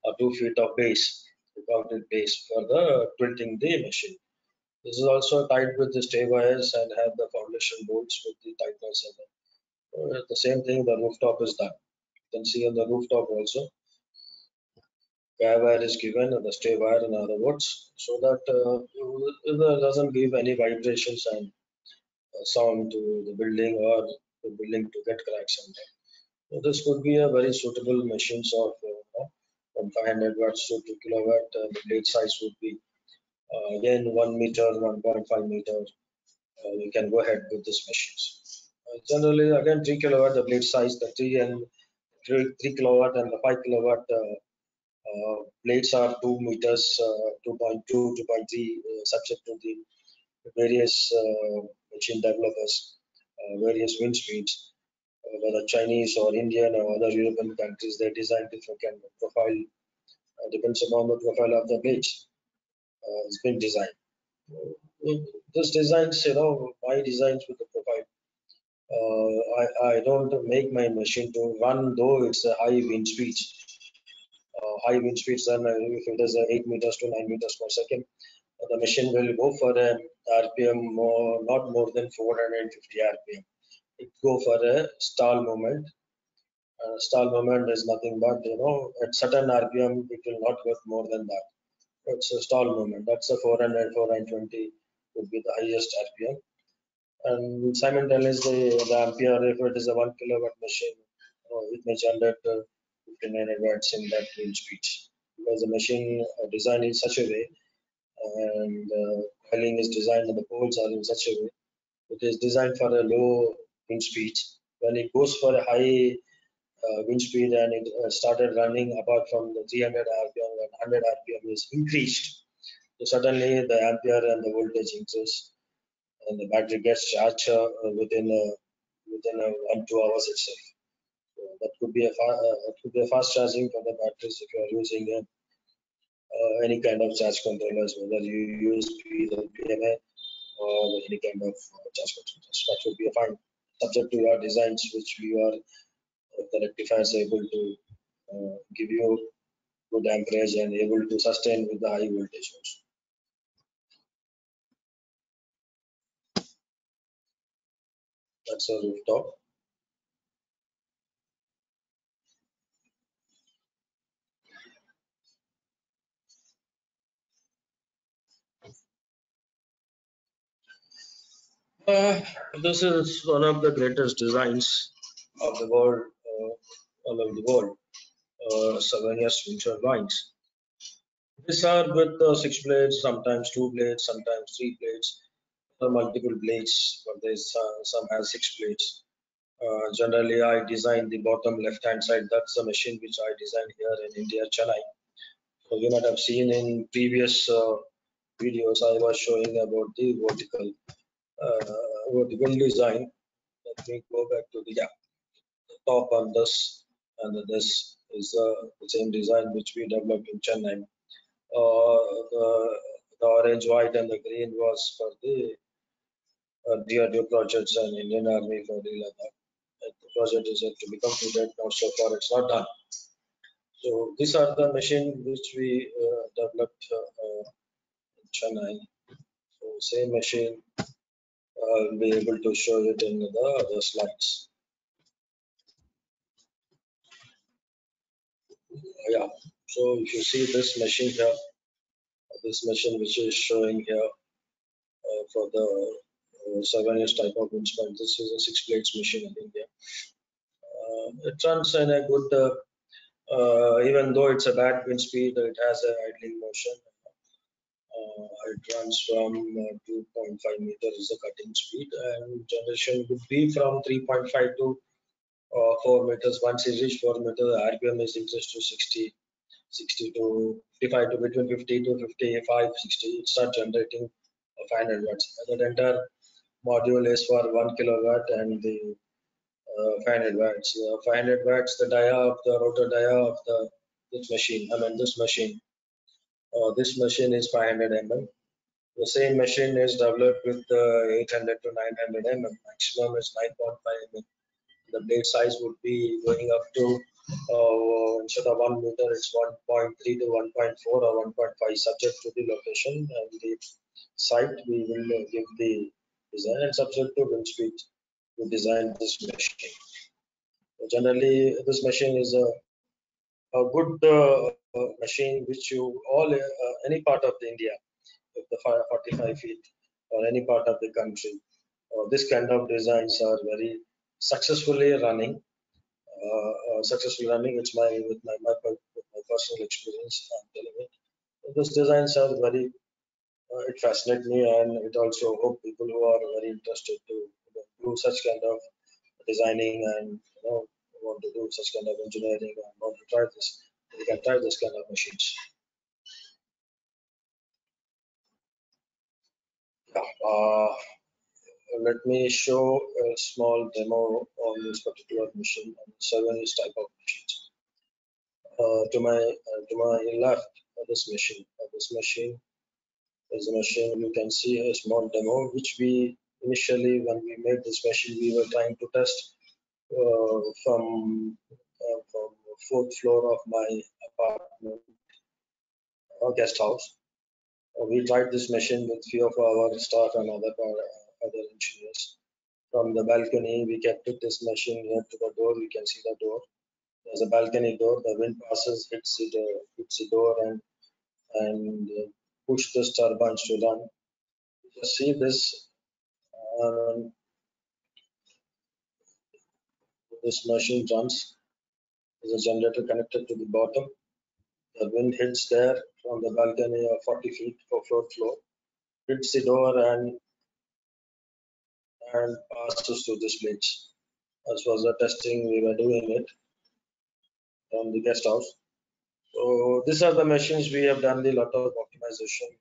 S2: uh, 2 feet of base, concrete base for the tilting the machine. This is also tied with the stay wires and have the foundation bolts with the tightness. And the, uh, the same thing, the rooftop is done. You can see on the rooftop also, guy wire is given and the stay wire in other words, so that uh, it doesn't give any vibrations and sound to the building or the building to get cracks sometime. So this could be a very suitable machines of uh, from 500 watts to 2 kilowatt. Uh, the blade size would be uh, again 1 meter, 1.5 meter. Uh, we can go ahead with these machines. Uh, generally, again 3 kilowatt the blade size, the 3 and 3, 3 kilowatt and the 5 kilowatt uh, uh, blades are 2 meters, uh, 2.2, 2.3, uh, subject to the various machine developers, uh, various wind speeds, uh, whether Chinese or Indian or other European countries, they design different kind of profile, uh, depends upon the profile of the blades. It's been designed. This designs, you know, my designs with the profile. Uh, I, I don't make my machine to run though it's a high wind speed. Uh, high wind speeds, then if it is uh, 8 meters to 9 meters per second, the machine will go for a RPM more, not more than 450 RPM. It go for a stall moment. Uh, stall moment is nothing but, you know, at certain RPM, it will not go more than that. It's a stall moment. That's a 400, 420 would be the highest RPM. And simultaneously, the ampere, if it is a 1 kilowatt machine, you know, it may generate uh, 5900 watts in that range speeds. Because the machine uh, design in such a way and uh, coiling is designed and the poles are in such a way. It is designed for a low wind speed. When it goes for a high uh, wind speed and it uh, started running apart from the 300 RPM when 100 RPM is increased, so suddenly the ampere and the voltage increase and the battery gets charged uh, within a, within a one two hours itself. So that could be a fa- uh, that could be a fast charging for the batteries if you are using a uh, any kind of charge controllers, whether you use either PMA or any kind of uh, charge controllers. That would be a fine, subject to your designs, which we are uh, the rectifiers able to uh, give you good amperage and able to sustain with the high voltage also. That's a rooftop. Uh, this is one of the greatest designs of the world. Uh, all over the world. Uh, Savonius wind turbines. These are with uh, six blades, sometimes two blades, sometimes three blades, or multiple blades, but there's some has six blades. Uh, generally, I design the bottom left-hand side. That's the machine which I designed here in India, Chennai. So you might have seen in previous uh, videos, I was showing about the vertical uh, vertical design. Let me go back to the yeah, the top on this and this is uh, the same design which we developed in Chennai. Uh, the, the orange, white, and the green was for the uh, DRDO projects and Indian Army for the Ladakh. And The project is yet to be completed. Now, so far, it's not done. So these are the machine which we uh, developed uh, in Chennai. So same machine, I'll be able to show it in the other slides. Yeah, so if you see this machine here, this machine which is showing here uh, for the uh, Savonius type of spine, this is a six plates machine in India. Uh, it runs in a good, uh, uh, even though it's a bad wind speed, it has a idling motion. Uh, it runs from uh, 2.5 meters is the cutting speed and generation would be from 3.5 to uh, 4 meters. Once it reach 4 meters, the RPM is increased to 60, 60 to 55 to between 50 to 55, 60. It starts generating uh, 500 watts. That entire module is for 1 kilowatt and the uh, 500 watts. Uh, 500 watts, the dia of the rotor dia of the this machine. I mean this machine. Uh, this machine is 500 mm. The same machine is developed with uh, 800 to 900 mm. Maximum is 9.5 mm. The blade size would be going up to uh, instead of one meter, it's 1.3 to 1.4 or 1.5, subject to the location and the site. We will uh, give the design and subject to wind speed to design this machine. Generally, this machine is a a good uh, uh, machine which you all uh, any part of the India, the 45 feet or any part of the country, this kind of designs are very successfully running. Successfully running. It's my with my, my my personal experience. I'm telling it. These designs are very. Uh, it fascinates me, and it also hope people who are very interested to do such kind of designing and you know want to do such kind of engineering and want to try this, they can try this kind of machines. Yeah, uh, let me show a small demo on this particular machine on Savonius type of machines. Uh, to my uh, to my left, this machine, this machine is a machine. You can see a small demo which we initially when we made this machine we were trying to test from uh, from fourth floor of my apartment or guest house. Uh, we tried this machine with few of our staff and other uh, other engineers. From the balcony, we kept this machine near to the door. You can see the door. There's a balcony door. The wind passes, hits it, uh, hits the door, and and uh, push the turbines to run. Just see this. This machine runs. There's a generator connected to the bottom. The wind hits there from the balcony of 40 feet fourth floor, hits the door and and passes to this place. As was the testing we were doing it from the guest house. So these are the machines we have done the lot of optimization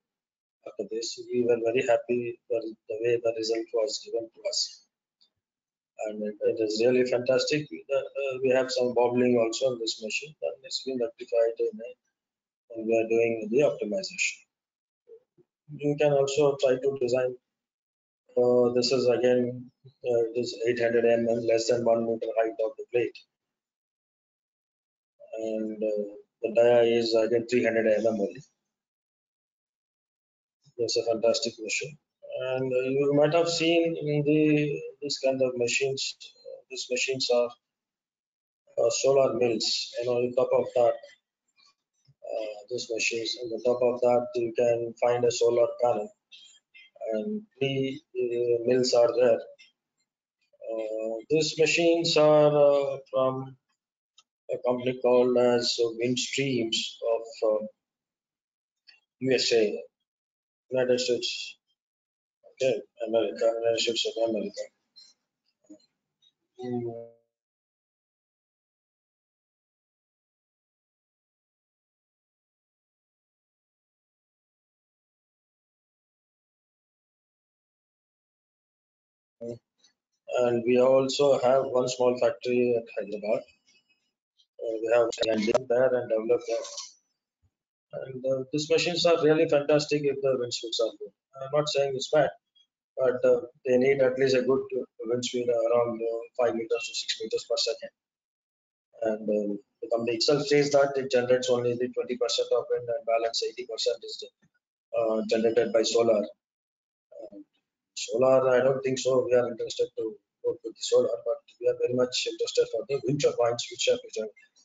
S2: after this. We were very happy the way the result was given to us. And it, it is really fantastic. Uh, we have some wobbling also on this machine and it's been rectified and we are doing the optimization. You can also try to design uh, this is again uh, this 800 mm less than one meter height of the plate and uh, the dia is again 300 mm only it's a fantastic machine and uh, you might have seen in the this kind of machines uh, these machines are uh, solar mills You and on top of that uh, these machines on the top of that you can find a solar panel and three uh, mills are there. Uh, these machines are uh, from a company called as Windstreams of uh, USA, United States, America, United States of America. Mm, And we also have one small factory at Hyderabad. Uh, we have and live there and develop there. And uh, these machines are really fantastic if the wind speeds are good. I'm not saying it's bad, but uh, they need at least a good uh, wind speed around uh, 5 meters to 6 meters per second. And uh, the company itself says that it generates only the 20% of wind and balance 80% is uh, generated by solar. And solar, I don't think so. We are interested to work with the solar, but we are very much interested for the wind turbines, which are,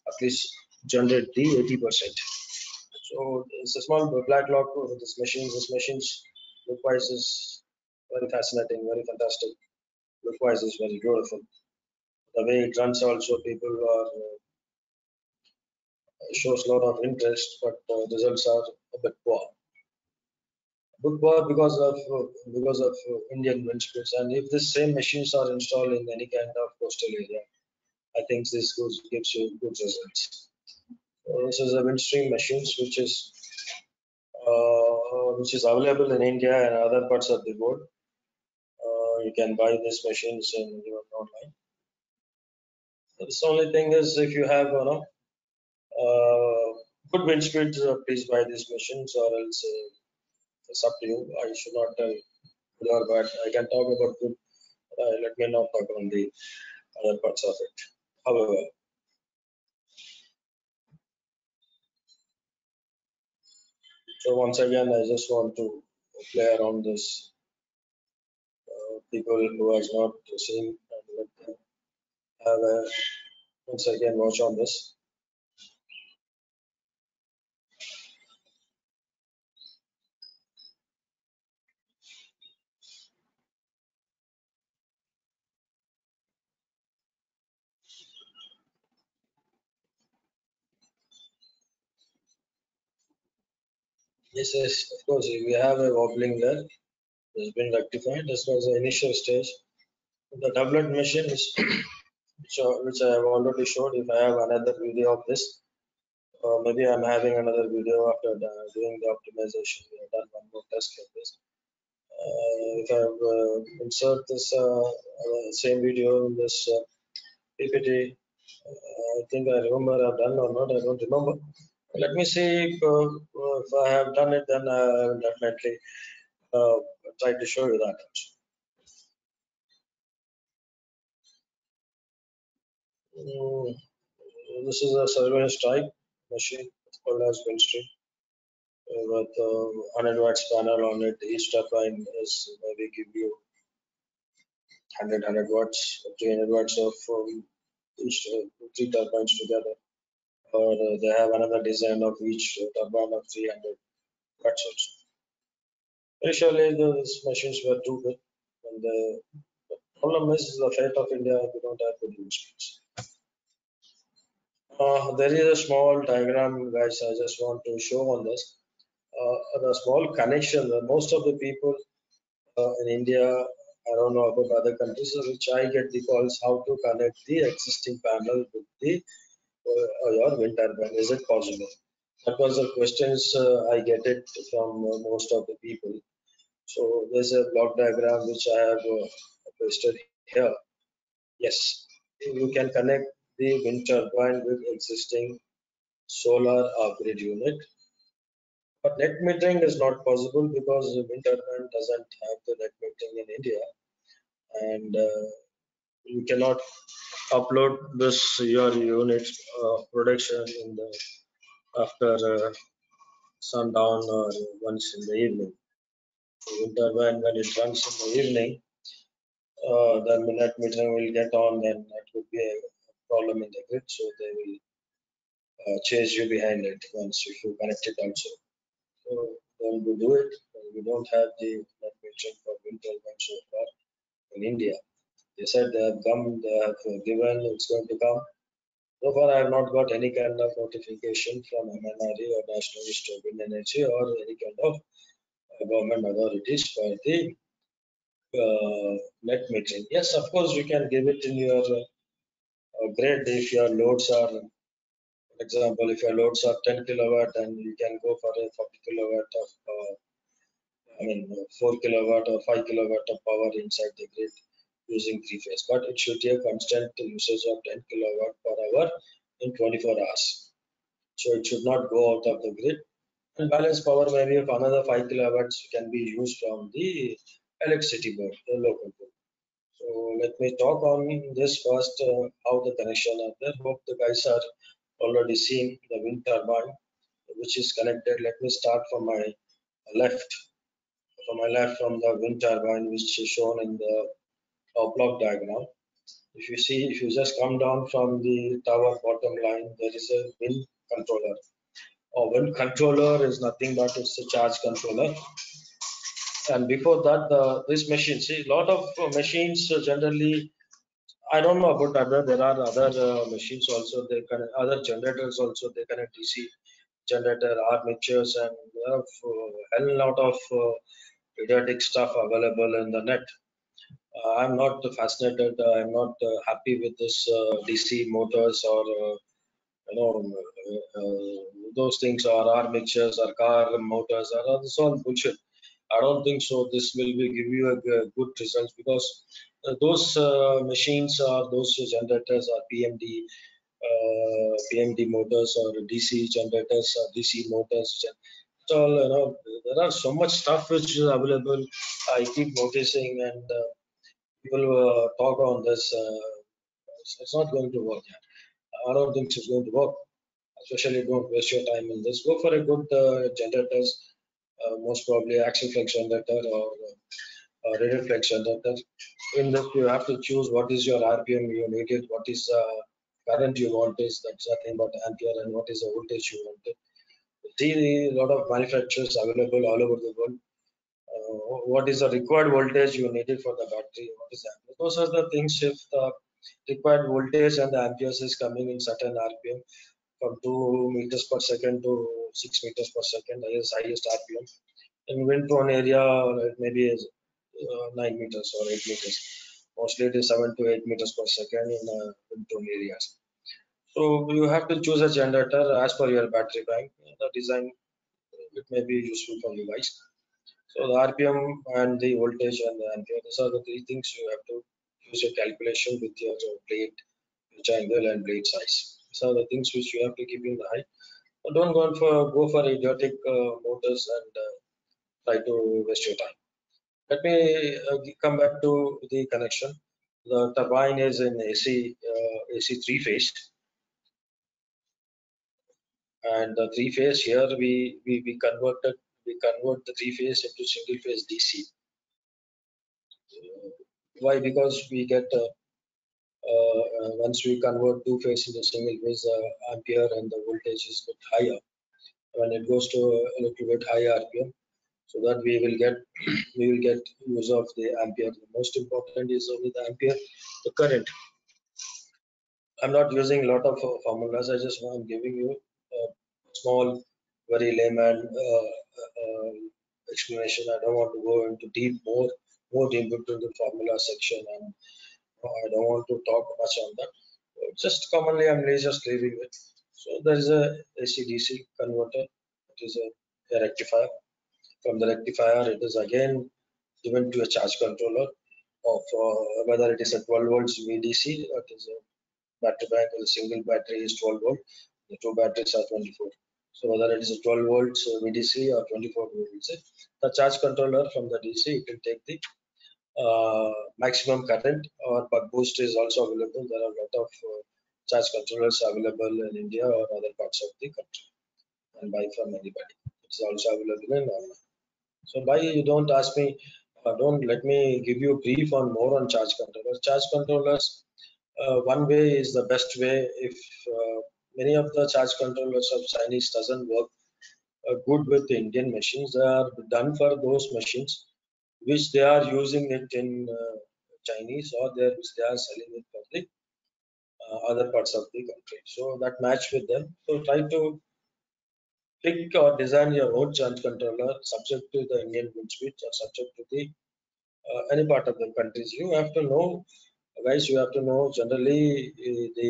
S2: at least generate the 80%. So it's a small black lock with this machines. This machines look-wise is very fascinating, very fantastic. Look-wise is very beautiful. The way it runs also, people are uh, shows a lot of interest, but uh, results are a bit poor. Bit poor because of uh, because of uh, Indian wind. And if the same machines are installed in any kind of coastal area, I think this goes, gives you good results. Uh, this is a Windstream machines which is uh, which is available in India and other parts of the world. You can buy these machines in even online. The only thing is if you have you know, uh, good wind uh, please buy these machines or else uh, it's up to you. I should not tell good or bad. I can talk about good. Uh, let me not talk on the other parts of it. However, So once again, I just want to play around this. People who has not seen have a once again watch on this. Yes, yes, of course, we have a wobbling there. It's been rectified. This was the initial stage. The doublet machine is which, which I have already showed. If I have another video of this, uh, maybe I'm having another video after the, doing the optimization. We have done one more test like this. Uh, if I uh, insert this uh, uh, same video in this uh, PPT, I think I remember I've done or not. I don't remember. Let me see if, if I have done it. Then I will definitely try to show you that. also. Mm, this is a surveillance type machine it's called as Windstream with uh, 100 watts panel on it. Each turbine is maybe give you 100 100 watts, 300 watts of um, each uh, three turbines together. Or uh, they have another design of each turbine of 300 watts also. Initially, those machines were too good, and the, the problem is the fate of India. We don't have good machines. Uh, there is a small diagram, guys. I just want to show on this. Uh, the small connection. uh, Most of the people uh, in India, I don't know about other countries, uh, which I get the calls how to connect the existing panel with the uh, your wind turbine. Is it possible? That was the questions uh, I get it from uh, most of the people. So there's a block diagram which I have uh, pasted here. Yes, you can connect the wind turbine with existing solar or grid unit. But net metering is not possible because the wind turbine doesn't have the net metering in India. And uh, you cannot upload this your unit uh, production in the after uh, sundown or once in the evening. Wind turbine when it runs in the evening, uh, then the net metering will get on, then that would be a problem in the grid, so they will uh, chase you behind it once if you connect it also. So when we do it, we don't have the net metering for wind turbine so far in India. They said they have come, they have given, it's going to come. So far, I have not got any kind of notification from MNRE or National Ministry of Wind Energy or any kind of government authorities for the uh, net metering. Yes, of course, you can give it in your uh, grid if your loads are, for example, if your loads are 10 kilowatt and you can go for a 40 kilowatt of, uh, I mean, uh, 4 kilowatt or 5 kilowatt of power inside the grid using three phase, but it should have constant usage of 10 kilowatt per hour in 24 hours. So it should not go out of the grid. Balance power maybe of another 5 kilowatts can be used from the electricity board, the local board. So let me talk on this first, uh, how the connection are there. Hope the guys are already seeing the wind turbine, which is connected. Let me start from my left. From my left from the wind turbine, which is shown in the block diagram. If you see, if you just come down from the tower bottom line, there is a wind controller. A wind controller is nothing but it's a charge controller. And before that, the, this machine, see, a lot of uh, machines uh, generally, I don't know about other, there are other uh, machines also, they can other generators also, they connect DC generator, armatures, and are uh, hell lot of uh, idiotic stuff available in the net. Uh, I'm not fascinated. I'm not happy with this DC motors or you know those things or armatures or car motors. Are, this all bullshit. I don't think so. This will be give you a good results because uh, those uh, machines are those generators are PMD, uh, PMD motors or DC generators or DC motors. It's all you know. There are so much stuff which is available. I keep noticing and. Uh, people uh, talk on this, uh, it's, not going to work. Yeah. I don't think it's going to work. Especially, don't waste your time in this. Go for a good uh, generators, uh, most probably axial flux generator or uh, radial flux generator. In this, you have to choose what is your RPM you needed, what is uh, current you want is that's nothing but ampere, and what is the voltage you want. See a lot of manufacturers available all over the world uh, what is the required voltage you needed for the battery, what is that? Those are the things if the required voltage and the amperes is coming in certain RPM from 2 meters per second to 6 meters per second is highest RPM. In wind prone area, maybe is uh, 9 meters or 8 meters. Mostly it is 7 to 8 meters per second in uh, wind prone areas. So you have to choose a generator as per your battery bank. The design it may be useful for you guys. So the RPM and the voltage and the ampere, these are the three things you have to use your calculation with your blade, pitch angle and blade size. These are the things which you have to keep in the eye. But don't go for go for idiotic uh, motors and uh, try to waste your time. Let me uh, come back to the connection. The turbine is in AC uh, AC three phase, and the three phase here we we, we converted we convert the three phase into single phase DC. Uh, Why? Because we get uh, uh, uh, once we convert two phase into single phase, uh, ampere and the voltage is bit higher. When it goes to a little bit higher RPM, so that we will get we will get use of the ampere. The most important is only the ampere, the current. I'm not using a lot of uh, formulas. I just want giving you a small, very layman uh, uh, explanation. I don't want to go into deep more more deep into the formula section, and I don't want to talk much on that. Just commonly, I'm just leaving it. So there is a AC/DC converter. It is a, a rectifier. From the rectifier, it is again given to a charge controller of uh, whether it is a 12 volts VDC, that is a battery bank or a single battery is 12 volt, the two batteries are 24. So whether it is a 12 volts VDC or 24 volts, the charge controller from the DC, it will take the maximum current or buck boost is also available. There are a lot of uh, charge controllers available in India or other parts of the country and buy from anybody. It's also available in online. So why you don't ask me, uh, don't let me give you brief on more on charge controllers. Charge controllers, uh, one way is the best way if uh, many of the charge controllers of Chinese doesn't work uh, good with Indian machines. They are done for those machines which they are using it in uh, Chinese or they are, which they are selling it for the uh, other parts of the country. So that match with them. So try to pick or design your own charge controller subject to the Indian wind speed or subject to the uh, any part of the countries. You have to know, guys. You have to know generally uh, the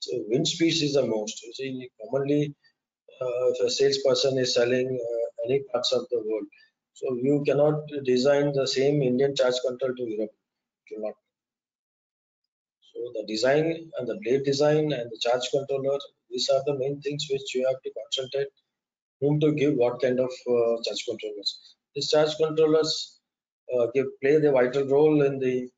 S2: so wind speed is the most. You see, commonly uh, if a salesperson is selling uh, any parts of the world, so you cannot design the same Indian charge control to Europe. It not. So the design and the blade design and the charge controller, these are the main things which you have to concentrate whom to give what kind of uh, charge controllers. These charge controllers uh, give play the vital role in the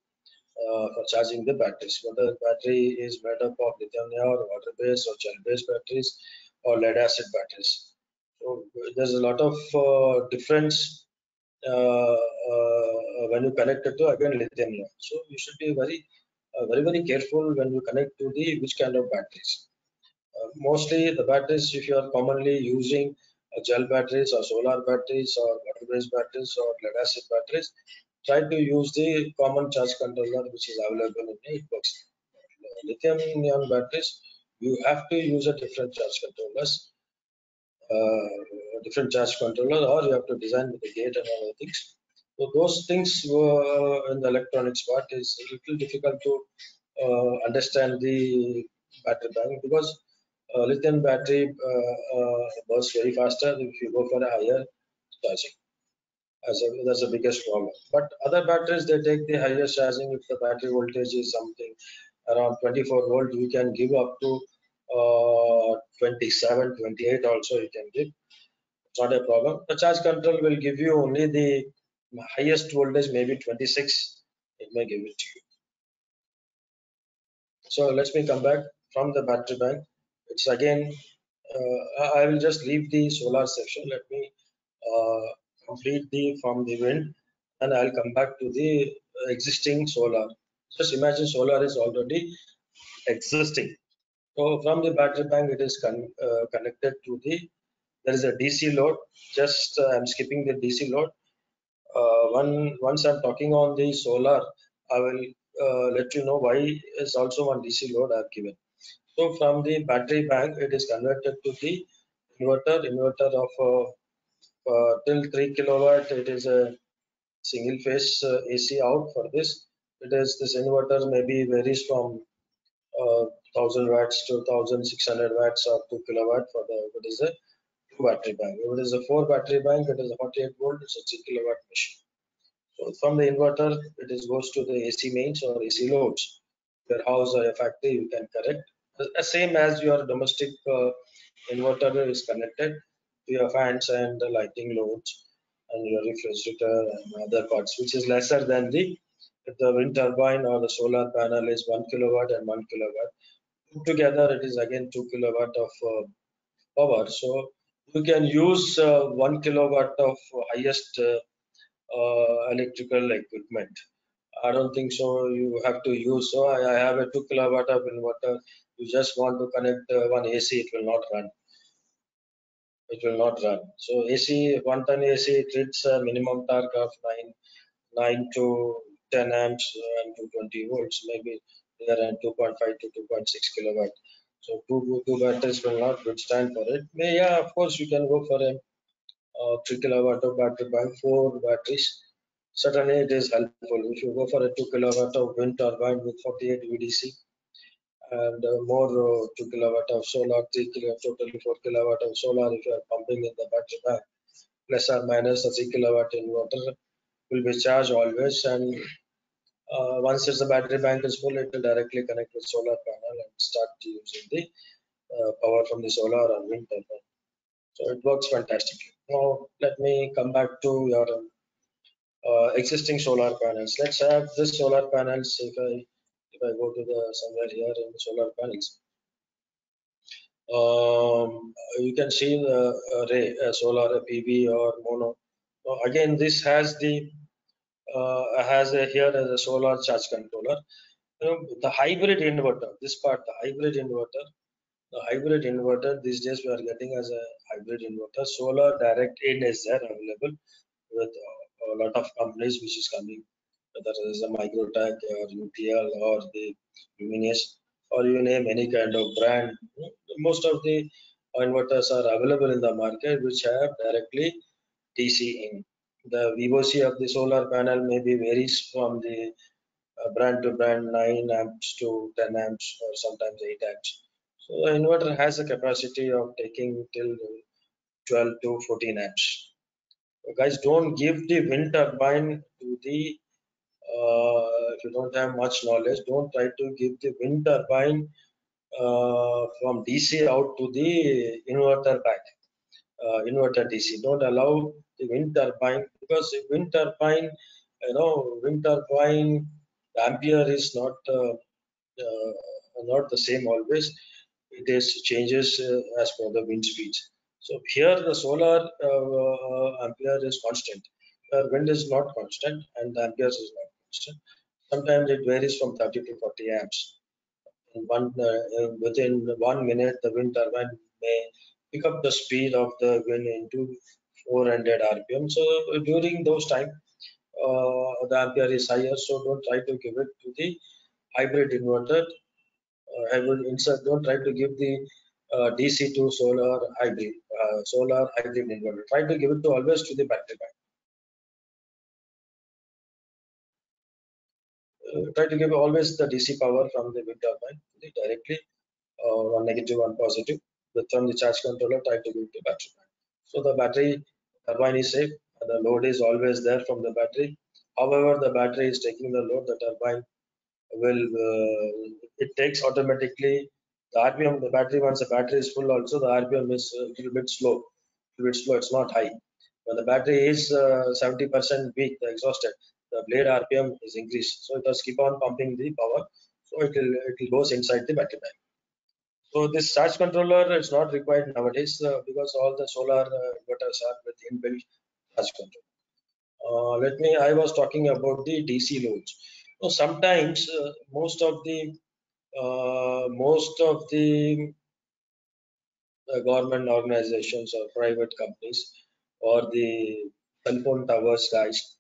S2: uh, for charging the batteries. Whether the battery is made up of lithium or water-based or gel-based batteries or lead-acid batteries. So there's a lot of uh, difference when you connect it to again lithium ion. So you should be very, uh, very, very careful when you connect to the which kind of batteries. Uh, mostly the batteries, if you are commonly using uh, gel batteries or solar batteries or water-based batteries or lead-acid batteries, try to use the common charge controller which is available in the box. Lithium ion batteries, you have to use a different charge controllers, different charge controller, or you have to design with the gate and all other things. So those things uh, in the electronics part is a little difficult to uh, understand the battery bank because uh, lithium battery uh, uh, bursts very faster if you go for a higher charging. As a, that's the biggest problem. But other batteries they take the higher charging if the battery voltage is something around 24 volt. You can give up to uh, 27, 28 also you can give. It's not a problem. The charge control will give you only the highest voltage, maybe 26. It may give it to you. So let me come back from the battery bank. It's again, uh, I will just leave the solar section. Let me uh, complete the from the wind and I'll come back to the existing solar. Just imagine solar is already existing. So from the battery bank, it is con uh, connected to the, there is a DC load. Just uh, I'm skipping the DC load. Uh, one Once I'm talking on the solar, I will uh, let you know why is also one DC load I've given. So from the battery bank, it is converted to the inverter, inverter of uh, uh, till 3 kilowatt. It is a single phase AC out for this. It is this inverter maybe varies from 1000 watts to 1600 watts or 2 kilowatt for the what is a two battery bank. If it is a four battery bank, it is a 48 volt, it's a 3 kilowatt machine. So from the inverter, it is goes to the AC mains or AC loads. Your house or your factory, you can connect. The same as your domestic uh, inverter is connected to your fans and the lighting loads and your refrigerator and other parts, which is lesser than the if the wind turbine or the solar panel is one kilowatt and one kilowatt. Together, it is again two kilowatt of uh, power. So you can use uh, one kilowatt of highest uh, uh, electrical equipment. I don't think so. You have to use. So I, I have a two kilowatt of inverter. You just want to connect uh, one AC, it will not run. It will not run. So AC, one ton AC, it a minimum torque of nine, nine to 10 amps and 220 volts. Maybe they are at 2.5 to 2.6 kilowatt. So two two batteries will not withstand for it. May, yeah, of course, you can go for a uh, 3 kilowatt of battery bank, four batteries. Certainly, it is helpful. If you go for a 2 kilowatt of wind turbine with 48 VDC and uh, more uh, 2 kilowatt of solar, 3 kilowatt, totally 4 kilowatt of solar, if you are pumping in the battery bank, plus or minus a 3 kilowatt inverter will be charged always. And uh, once it's the battery bank is full, it will directly connect with solar panel and start using the uh, power from the solar and wind turbine. So it works fantastically. Now let me come back to your uh, existing solar panels. Let's have this solar panels. If I if I go to the somewhere here in the solar panels, um, you can see the array, uh, solar, a PV or mono. Again, this has the uh, has a here as a solar charge controller. The hybrid inverter, this part, the hybrid inverter, the hybrid inverter these days we are getting as a hybrid inverter. Solar direct in is there available with a lot of companies which is coming, whether it is a Microtek or UPL or the Luminous or you name any kind of brand. Most of the inverters are available in the market which have directly DC in. The VOC of the solar panel maybe varies from the uh, brand to brand 9 amps to 10 amps or sometimes 8 amps. So the inverter has a capacity of taking till 12 to 14 amps. So guys, don't give the wind turbine to the uh, if you don't have much knowledge, don't try to give the wind turbine uh, from DC out to the inverter back, uh, inverter DC. Don't allow the wind turbine because wind turbine, you know, wind turbine ampere is not uh, uh, not the same always. It is changes uh, as per the wind speeds. So here the solar uh, ampere is constant. the wind is not constant and the ampere is not constant. Sometimes it varies from 30 to 40 amps. In one uh, within one minute, the wind turbine may pick up the speed of the wind into 400 rpm. So during those time, uh, the ampere is higher. So don't try to give it to the hybrid inverter. Uh, I will insert. Don't try to give the uh, DC to solar hybrid, uh, solar hybrid inverter. Try to give it to always to the battery bank. Uh, try to give always the DC power from the wind turbine directly, uh, one negative, one positive. But from the charge controller, try to give to battery bank. So the battery turbine is safe. The load is always there from the battery. However, the battery is taking the load, the turbine will uh, it takes automatically the RPM. The battery once the battery is full, also the RPM is a little bit slow. A little bit slow. It's not high. When the battery is 70% weak, the exhausted, the blade RPM is increased. So it does keep on pumping the power. So it will it will goes inside the battery bank. So this charge controller is not required nowadays uh, because all the solar uh, inverters are with inbuilt charge control. Uh, let me, I was talking about the DC loads. So sometimes uh, most of the most of the government organizations or private companies or the telephone towers guys,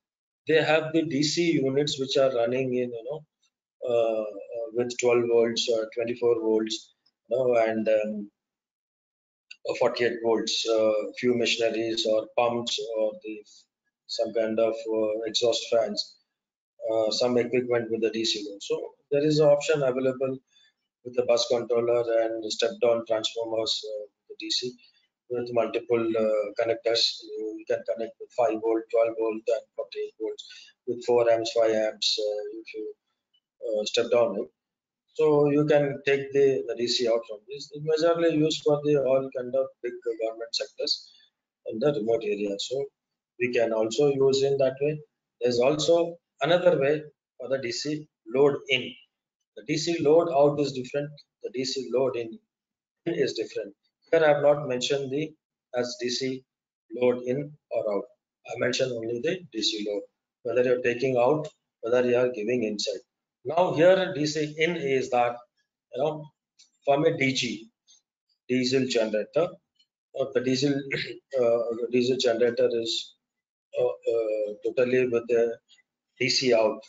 S2: they have the DC units which are running in you know uh, with 12 volts or 24 volts, and um, 48 volts, uh, few machineries or pumps or the some kind of uh, exhaust fans, uh, some equipment with the DC load. So there is an option available with the bus controller and step-down transformers, uh, the DC with multiple connectors. You can connect with 5 volt, 12 volt, and 48 volts with 4 amps, 5 amps if you step down it. So you can take the, DC out from this. It's majorly used for the all kind of big government sectors in the remote area. So we can also use in that way. There's also another way for the DC load in. The DC load out is different. The DC load in is different. Here I have not mentioned the as DC load in or out. I mentioned only the DC load. Whether you're taking out, whether you are giving inside. Now here DC in is that you know from a DG diesel generator. Uh, the diesel uh, diesel generator is uh, uh, totally with the DC out,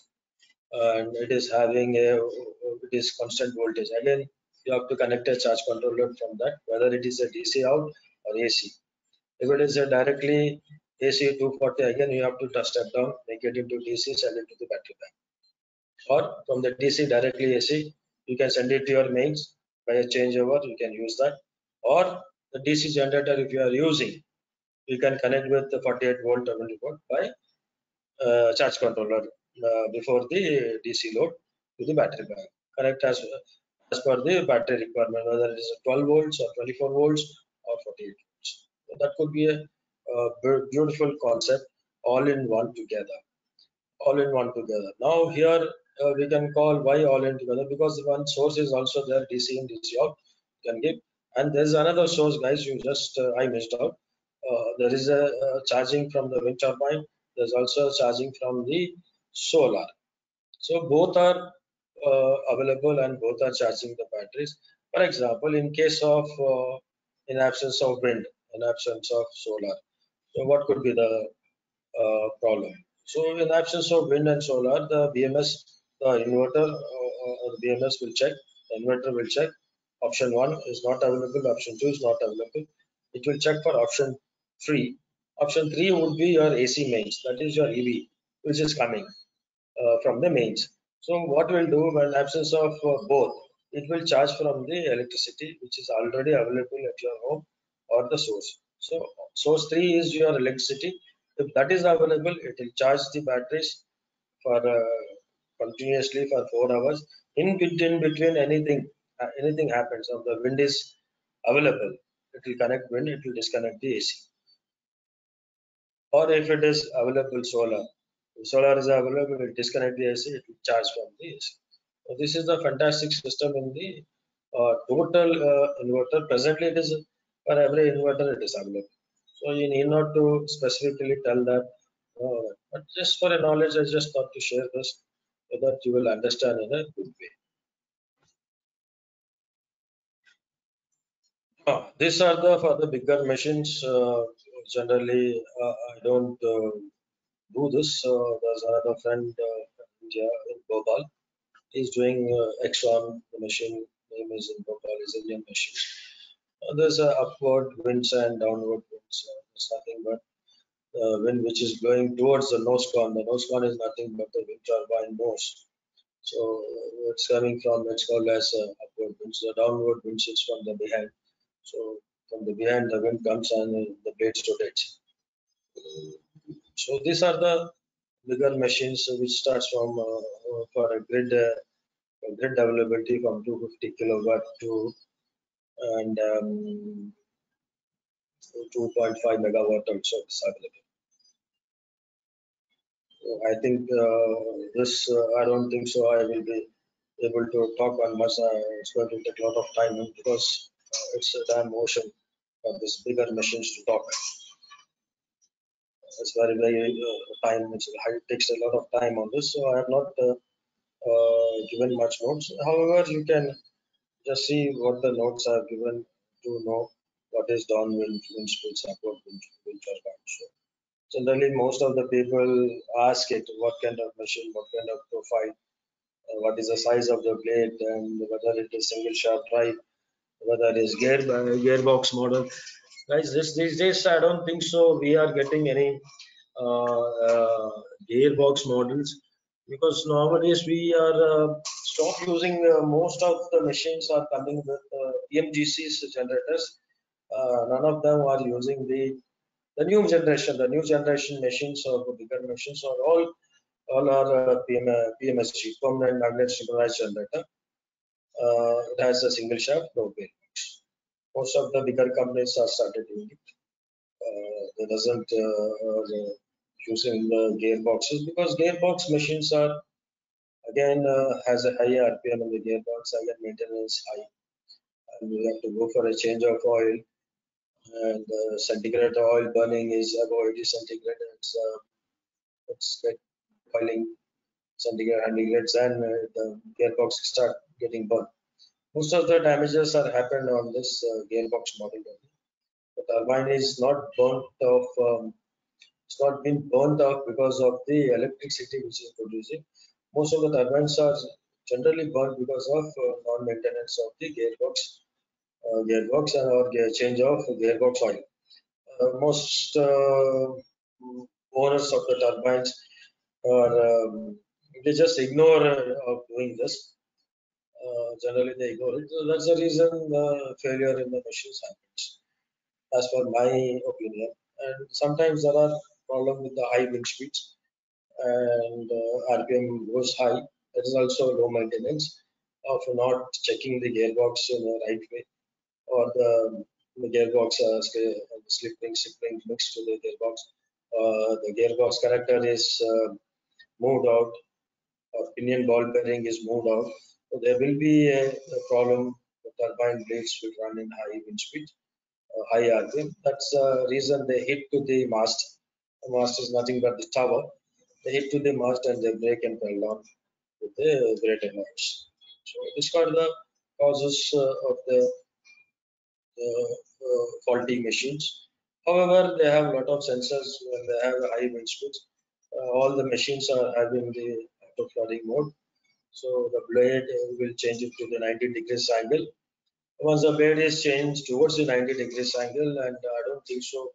S2: and it is having a it is constant voltage. Again, you have to connect a charge controller from that, whether it is a DC out or AC. If it is a directly AC 240, again you have to step down, make it into DC, send it to the battery bank or from the DC directly AC, you can send it to your mains by a changeover, you can use that. Or the DC generator, if you are using, you can connect with the 48 volt or 20 volt by uh, charge controller uh, before the DC load to the battery bank. Connect as, as per the battery requirement, whether it is 12 volts or 24 volts or 48 volts. So that could be a, a beautiful concept all in one together all in one together. Now here uh, we can call y all in together because one source is also there dc in dc out can give. And there's another source guys you just uh, i missed out. Uh, there is a, a, charging from the wind turbine. There's also charging from the solar. So both are uh, available and both are charging the batteries. For example in case of uh, in absence of wind in absence of solar so what could be the uh, problem? So in absence of wind and solar the bms the inverter uh, or BMS will check The inverter will check option one is not available, option two is not available. It will check for option three. Option three would be your AC mains, that is your EB, which is coming uh, from the mains. So what we'll do when absence of uh, both, it will charge from the electricity which is already available at your home or the source. So source three is your electricity. If that is available, it will charge the batteries for uh, continuously for four hours. In between, between anything, uh, anything happens, or the wind is available, it will connect wind, it will disconnect the AC. Or if it is available solar, if solar is available, it will disconnect the AC, it will charge from the AC. So this is the fantastic system in the uh, total uh, inverter. Presently, it is for every inverter it is available. So you need not to specifically tell that. uh, but just for a knowledge, I just thought to share this so that you will understand in a good way. Ah, these are the for the bigger machines. Uh, generally, uh, I don't uh, do this. Uh, there's another friend uh, from India in Bhopal. He's doing uh, Exxon. The machine name is in Bhopal. is Indian machine. Uh, there's upward winds and downward winds. Uh, there's nothing but uh, wind which is blowing towards the nose cone. The nose cone is nothing but the wind turbine nose. So uh, it's coming from it's called as uh, upward winds. The downward wind is from the behind. So from the behind the wind comes and uh, the blades rotate. So these are the bigger machines which starts from uh, uh, for a grid uh, grid availability from 250 kilowatt to and um, 2.5 megawatt also is available. I think uh, this uh, I don't think so. I will be able to talk on much. It's going to take a lot of time because uh, it's a damn motion for these bigger machines to talk. It's very very time. It's, it takes a lot of time on this. So I have not given much notes. However, you can just see what the notes are given to know what is downwind, wind speeds, upward wind, wind turbine. So generally, most of the people ask it what kind of machine, what kind of profile, uh, what is the size of the blade, and whether it is single shaft drive, whether it is gear uh, gearbox model. Guys, this, these days I don't think so. We are getting any uh, uh, gearbox models because nowadays we are uh, stop using uh, most of the machines are coming with uh, PMGC's generators. None of them are using the the new generation. The new generation machines or bigger machines are all all are uh, PM, uh, PMSG, permanent magnet synchronized generator. Uh, it has a single shaft, no gearbox. Most of the bigger companies are started doing it. Uh, they doesn't uh, uh, using the gearboxes because gearbox machines are again has a higher RPM in the gearbox, again maintenance high, and you have to go for a change of oil. And uh, centigrade oil burning is above 80 centigrade. It's uh, it's get boiling centigrade 100 grades, and uh, the gearbox start getting burned. Most of the damages are happened on this uh, gearbox model. The turbine is not burnt off. Um, it's not been burnt off because of the electricity which is producing. Most of the turbines are generally burnt because of uh, non-maintenance of the gearbox, uh, gearbox and or gear change of gearbox oil. Uh, most uh, owners of the turbines are um, they just ignore uh, of doing this. Generally, they ignore it. So that's the reason the failure in the machines happens, as per my opinion. And sometimes there are problem with the high wind speeds and uh, RPM goes high. There is also low maintenance of not checking the gearbox in the right way or the, the gearbox uh, sli- slip ring, slip ring mixed to the gearbox. Uh, the gearbox connector is uh, moved out or pinion ball bearing is moved out. So there will be a, a problem. The turbine blades will run in high wind speed, uh, high RPM. That's the reason they hit to the mast. The mast is nothing but the tower. They hit to the mast and they break and fell down with the greater noise. So these are the causes uh, of the faulty machines. However, they have a lot of sensors when they have high wind speeds. Uh, all the machines are having the auto flooding mode. So the blade will change it to the 90 degrees angle. Once the blade is changed towards the 90 degrees angle, and I don't think so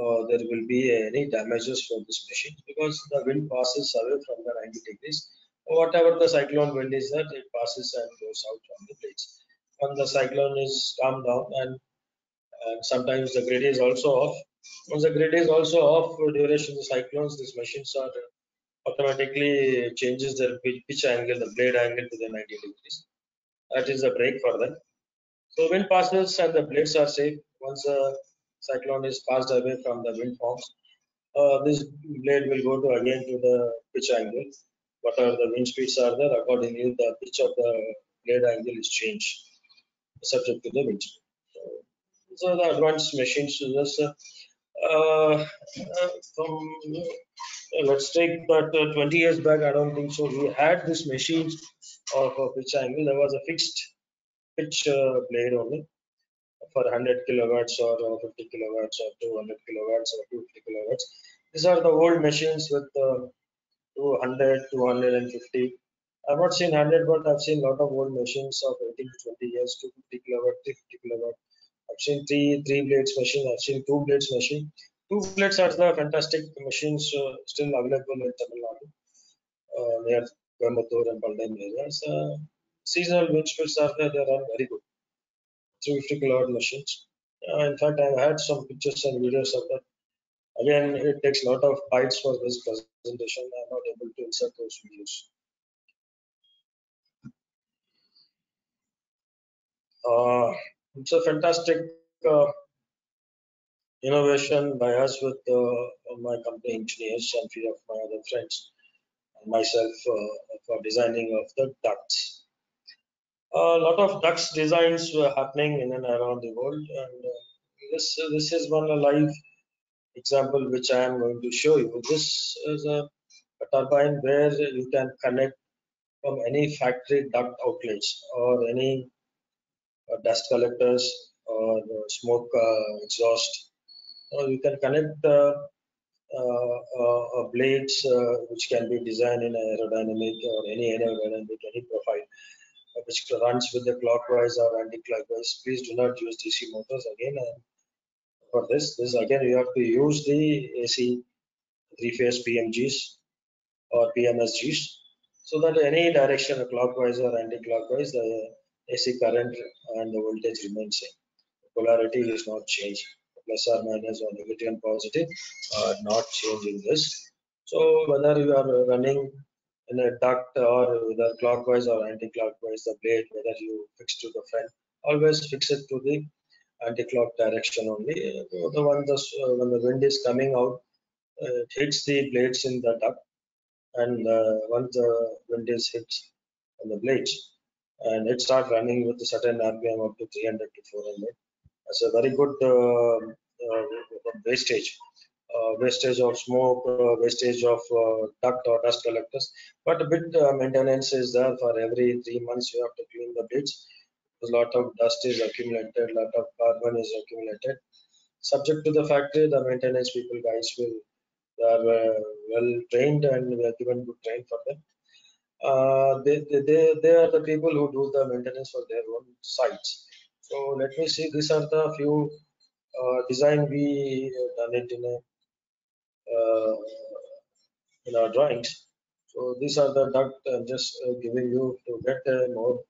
S2: uh, there will be any damages for this machine because the wind passes away from the 90 degrees. Whatever the cyclone wind is that it passes and goes out on the blades. When the cyclone is calmed down and, and sometimes the grid is also off. Once the grid is also off for duration of the cyclones, these machines are automatically changes their pitch, angle, the blade angle to the 90 degrees. That is the break for them. So wind passes and the blades are safe once the cyclone is passed away from the wind forms. Uh, this blade will go to again to the pitch angle. Whatever the wind speeds are there, accordingly the pitch of the blade angle is changed subject to the speed. So, so the advanced machines is uh, uh, from uh, let's take that uh, 20 years back. I don't think so. We had these machines of pitch angle. There was a fixed pitch blade only for 100 kilowatts or uh, 50 kilowatts or 200 kilowatts or 250 kilowatts. These are the old machines with uh, 200, 250. I've not seen 100, but I've seen a lot of old machines of 18 to 20 years, 250 kilowatt, 350 kilowatt. I've seen three three blades machine. I've seen two blades machine. Two blades are the fantastic machines uh, still available in Tamil Nadu uh, near Coimbatore and Palladam areas. Uh, seasonal wind speeds are there. They run very good. 350 kilowatt machines. Uh, in fact, I've had some pictures and videos of that. Again, it takes a lot of bytes for this presentation. I'm not able to insert those videos. Uh, it's a fantastic uh, innovation by us with uh, my company engineers and few of my other friends and myself uh, for designing of the ducts. A lot of ducts designs were happening in and around the world, and uh, this this is one live example which I am going to show you. This is a, a turbine where you can connect from any factory duct outlets or any dust collectors or uh, smoke uh, exhaust. Or you can connect uh, blades which can be designed in aerodynamic or any aerodynamic, any profile which runs with the clockwise or anti-clockwise. Please do not use DC motors again. And for this, this again you have to use the AC three-phase PMGs or PMSGs so that any direction clockwise or anti-clockwise the AC current and the voltage remains same. The polarity is not changed. Plus or minus or negative and positive are not changing this. So whether you are running in a duct or whether clockwise or anti-clockwise, the blade, whether you fix to the front, always fix it to the anti-clock direction only. The one the, uh, when the wind is coming out, uh, it hits the blades in the duct, and uh, once the wind is hit on the blades, and it start running with a certain RPM up to 300 to 400. That's a very good uh, uh, wastage uh, wastage of smoke, wastage of duct or dust collectors. But a bit maintenance is there for every three months. You have to clean the blades. A lot of dust is accumulated, a lot of carbon is accumulated. Subject to the factory, the maintenance people guys will they are well trained and we are given good train for them. Uh, they, they, they, are the people who do the maintenance for their own sites. So let me see. These are the few uh, design we done it in a uh, in our drawings. So these are the duct I'm just uh, giving you to get a more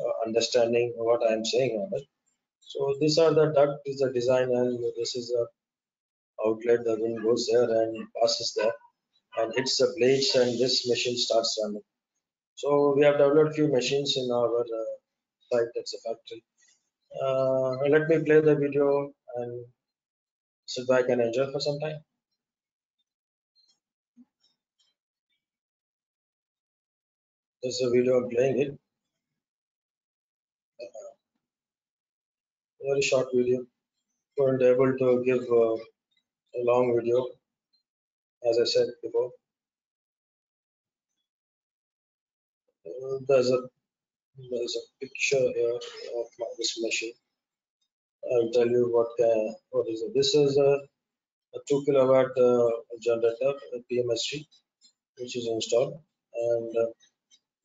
S2: uh, understanding of what I am saying on it. So these are the duct is the design and this is the outlet. The wind goes there and passes there and hits the blades and this machine starts running. So we have developed few machines in our uh, site. That's a factory. Uh, let me play the video and sit back and enjoy for some time. There's a video I'm playing it. Very short video. Weren't able to give uh, a long video, as I said before. There's a there's a picture here of this machine. I'll tell you what uh, what is it. This is a, a two kilowatt uh, generator, a PMSG, which is installed, and uh,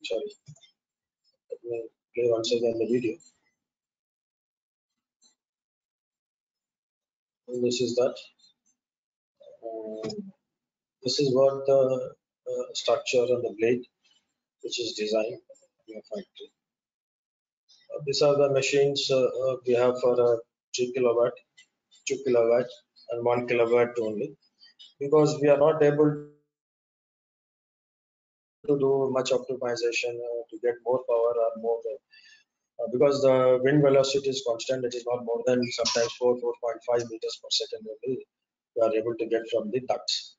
S2: sorry. Let me play once again the video. And this is that. Um, this is what the uh, structure and the blade which is designed in a factory. Uh, these are the machines uh, uh, we have for uh, 3 kilowatt, 2 kilowatt and 1 kilowatt only because we are not able to do much optimization to get more power or more because the wind velocity is constant it is not more than sometimes 4 4.5 meters per second only we are able to get from the ducts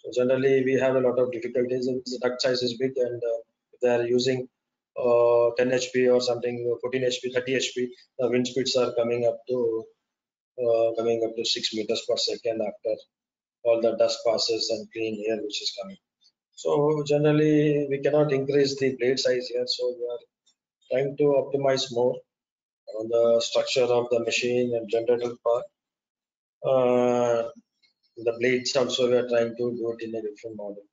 S2: so generally we have a lot of difficulties the duct size is big and uh, if they are using uh, 10 hp or something 14 hp 30 hp the wind speeds are coming up to uh, coming up to 6 meters per second after all the dust passes and clean air which is coming. So generally we cannot increase the blade size here. So we are trying to optimize more on the structure of the machine and generator part. Uh, the blades also we are trying to do it in a different model.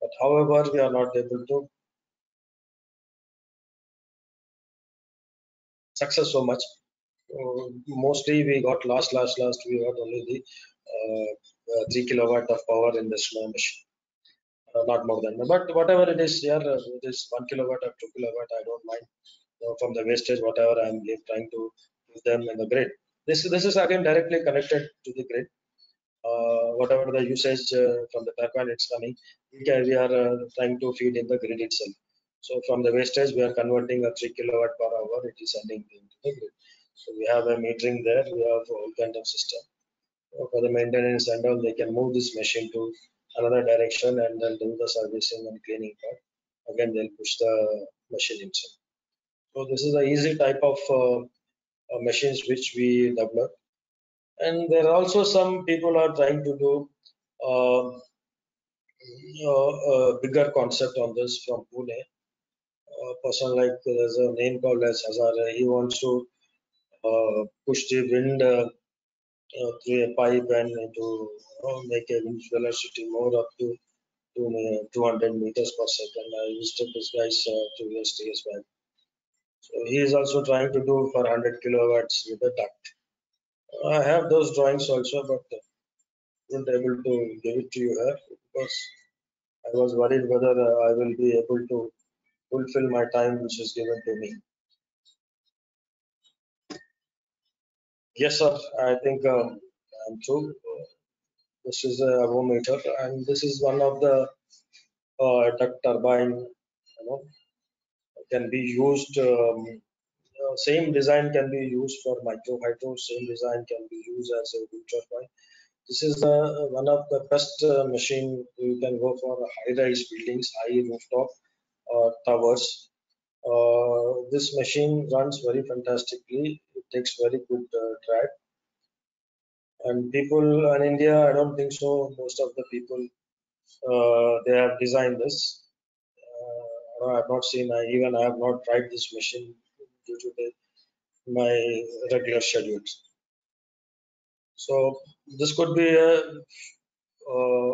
S2: But however we are not able to success so much. Uh, mostly we got last last last we got only the uh, uh, 3 kilowatt of power in this small machine. Uh, not more than but whatever it is here uh, it is 1 kilowatt or 2 kilowatt i don't mind. From the wastage whatever i'm trying to give them in the grid. This this is again directly connected to the grid. Uh, whatever the usage uh, from the turbine it's coming we are uh, trying to feed in the grid itself so from the wastage we are converting a 3 kilowatt per hour. It is sending into the grid. So we have a metering there. We have all kind of system. Uh, for the maintenance and all they can move this machine to another direction and then do the servicing and cleaning part. Again they'll push the machine inside so this is a easy type of uh, uh, machines which we develop. And there are also some people are trying to do uh, uh, a bigger concept on this from Pune. A person like there's a name called as Hazar. He wants to uh, push the wind uh, uh, through a pipe and to make a wind velocity more up to to, uh, 200 meters per second. I visited this guy's uh, two years, years back. So he is also trying to do for 100 kilowatts with a duct. I have those drawings also, but uh, not able to give it to you here because I was worried whether uh, I will be able to fulfill my time which is given to me. Yes, sir. I think um, I'm through. Uh, This is a avometer, and this is one of the uh, duct turbine. You know, can be used. Um, uh, same design can be used for micro hydro. Same design can be used as a wind turbine. This is uh, one of the best uh, machine you can go for high-rise buildings, high rooftop uh, towers. Uh, this machine runs very fantastically. It takes very good uh, drag. And people in India, I don't think so. Most of the people uh, they have designed this. Uh, I have not seen. I even I have not tried this machine due to the, my regular schedules. So this could be a, uh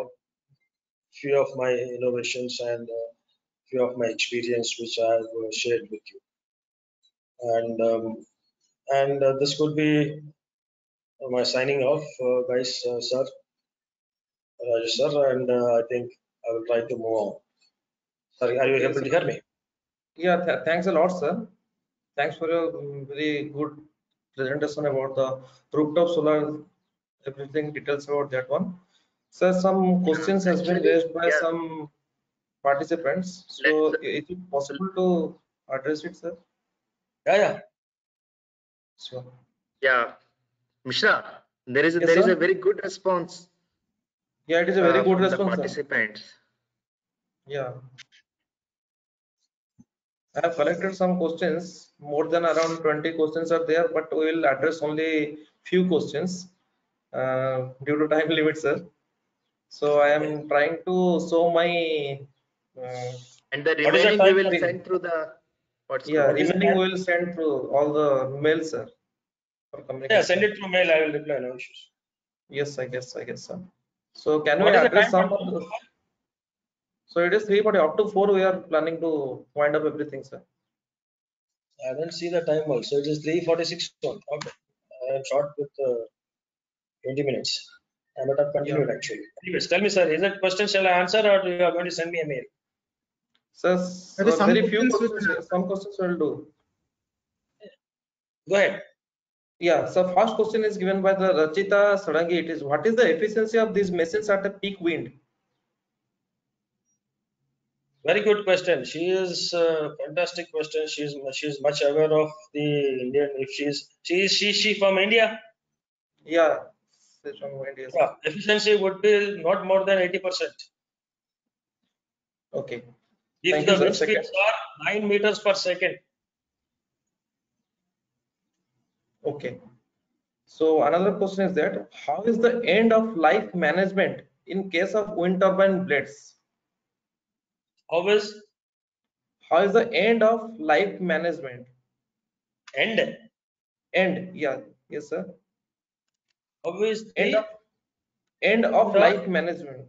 S2: few of my innovations and uh, few of my experience which I have uh, shared with you. And um, and uh, this could be my signing off, uh, guys, uh, sir, Rajesh sir, and uh, I think I will try to move on. Sorry, are you able to hear me?
S1: Yeah, th- thanks a lot, sir. Thanks for your mm, very good presentation about the rooftop solar, everything details about that one. Sir, some questions has been raised by
S4: yeah.
S1: some participants. So is it possible to address it, sir?
S2: Yeah, yeah.
S1: Sure.
S4: Yeah, Mishra, there is a,
S1: Yes,
S4: there is
S1: sir.
S4: a very good response.
S1: Yeah, it is a very
S4: uh,
S1: good
S4: from the
S1: response, sir.
S4: participants.
S1: Yeah. I have collected some questions, more than around 20 questions are there, but we will address only few questions uh, due to time limit, sir. So I am trying to show my,
S4: And the
S2: What is the
S4: remaining we will
S2: frame?
S4: send through the what's
S1: yeah,
S4: called-
S2: the
S1: remaining we will send through all the mails, sir. for
S2: Yeah, send it through mail. I will reply. No issues.
S1: Yes, I guess, I guess, sir. So can we
S2: What is the
S1: address some of the, So it is 340 up to 4 we are planning to wind up everything, sir.
S2: I don't see the time also. It is 3:46. Okay. I am short with uh, 20 minutes. I might have continued actually. Anyways, tell me, sir, is that question shall I answer or you are going to send me a mail?
S1: Sir,
S3: There is
S1: so
S3: some
S1: very few
S3: questions which-
S1: questions, some questions will do.
S2: Go ahead.
S1: Yeah, so first question is given by the Rachita Sadangi. It is what is the efficiency of these machines at a peak wind?
S2: Very good question. She is uh, fantastic question. She's she's much aware of the Indian. If she's she is she she from India.
S1: Yeah, say from India.
S2: Yeah, efficiency would be not more than 80 percent.
S1: Okay.
S2: If
S1: Thank
S2: the wind speeds are nine meters per second,
S1: Okay. So another question is that how is the end of life management in case of wind turbine blades?
S2: always
S1: How is the end of life management?
S2: end.
S1: End, yeah, yes, sir.
S2: Always
S1: End of end of life management.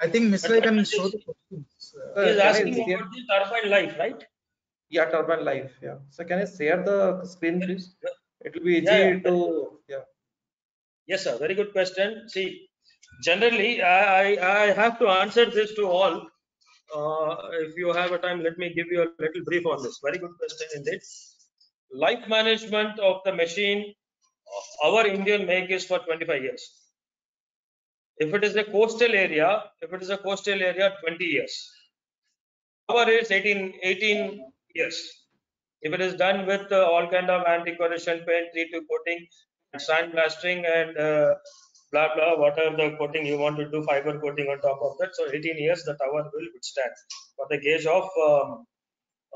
S3: I think Mr. I can show the questions. Uh,
S1: Sir,
S2: He is
S1: I
S2: asking about the turbine life, right?
S1: Yeah, turbine life. Yeah. So can I share the screen, please? It will be easy
S2: Yeah, yeah.
S1: to yeah.
S2: Yes, sir. Very good question. See, generally, I, I, I have to answer this to all. Uh, if you have a time, let me give you a little brief on this. Very good question indeed. Life management of the machine, our Indian make is for 25 years. If it is a coastal area, if it is a coastal area, 20 years. Our is 18, 18 years. If it is done with uh, all kind of anti-corrosion paint, 3-2 coating, and sandblasting and uh, blah blah whatever the coating you want to do fiber coating on top of that so 18 years the tower will withstand for the gauge of um,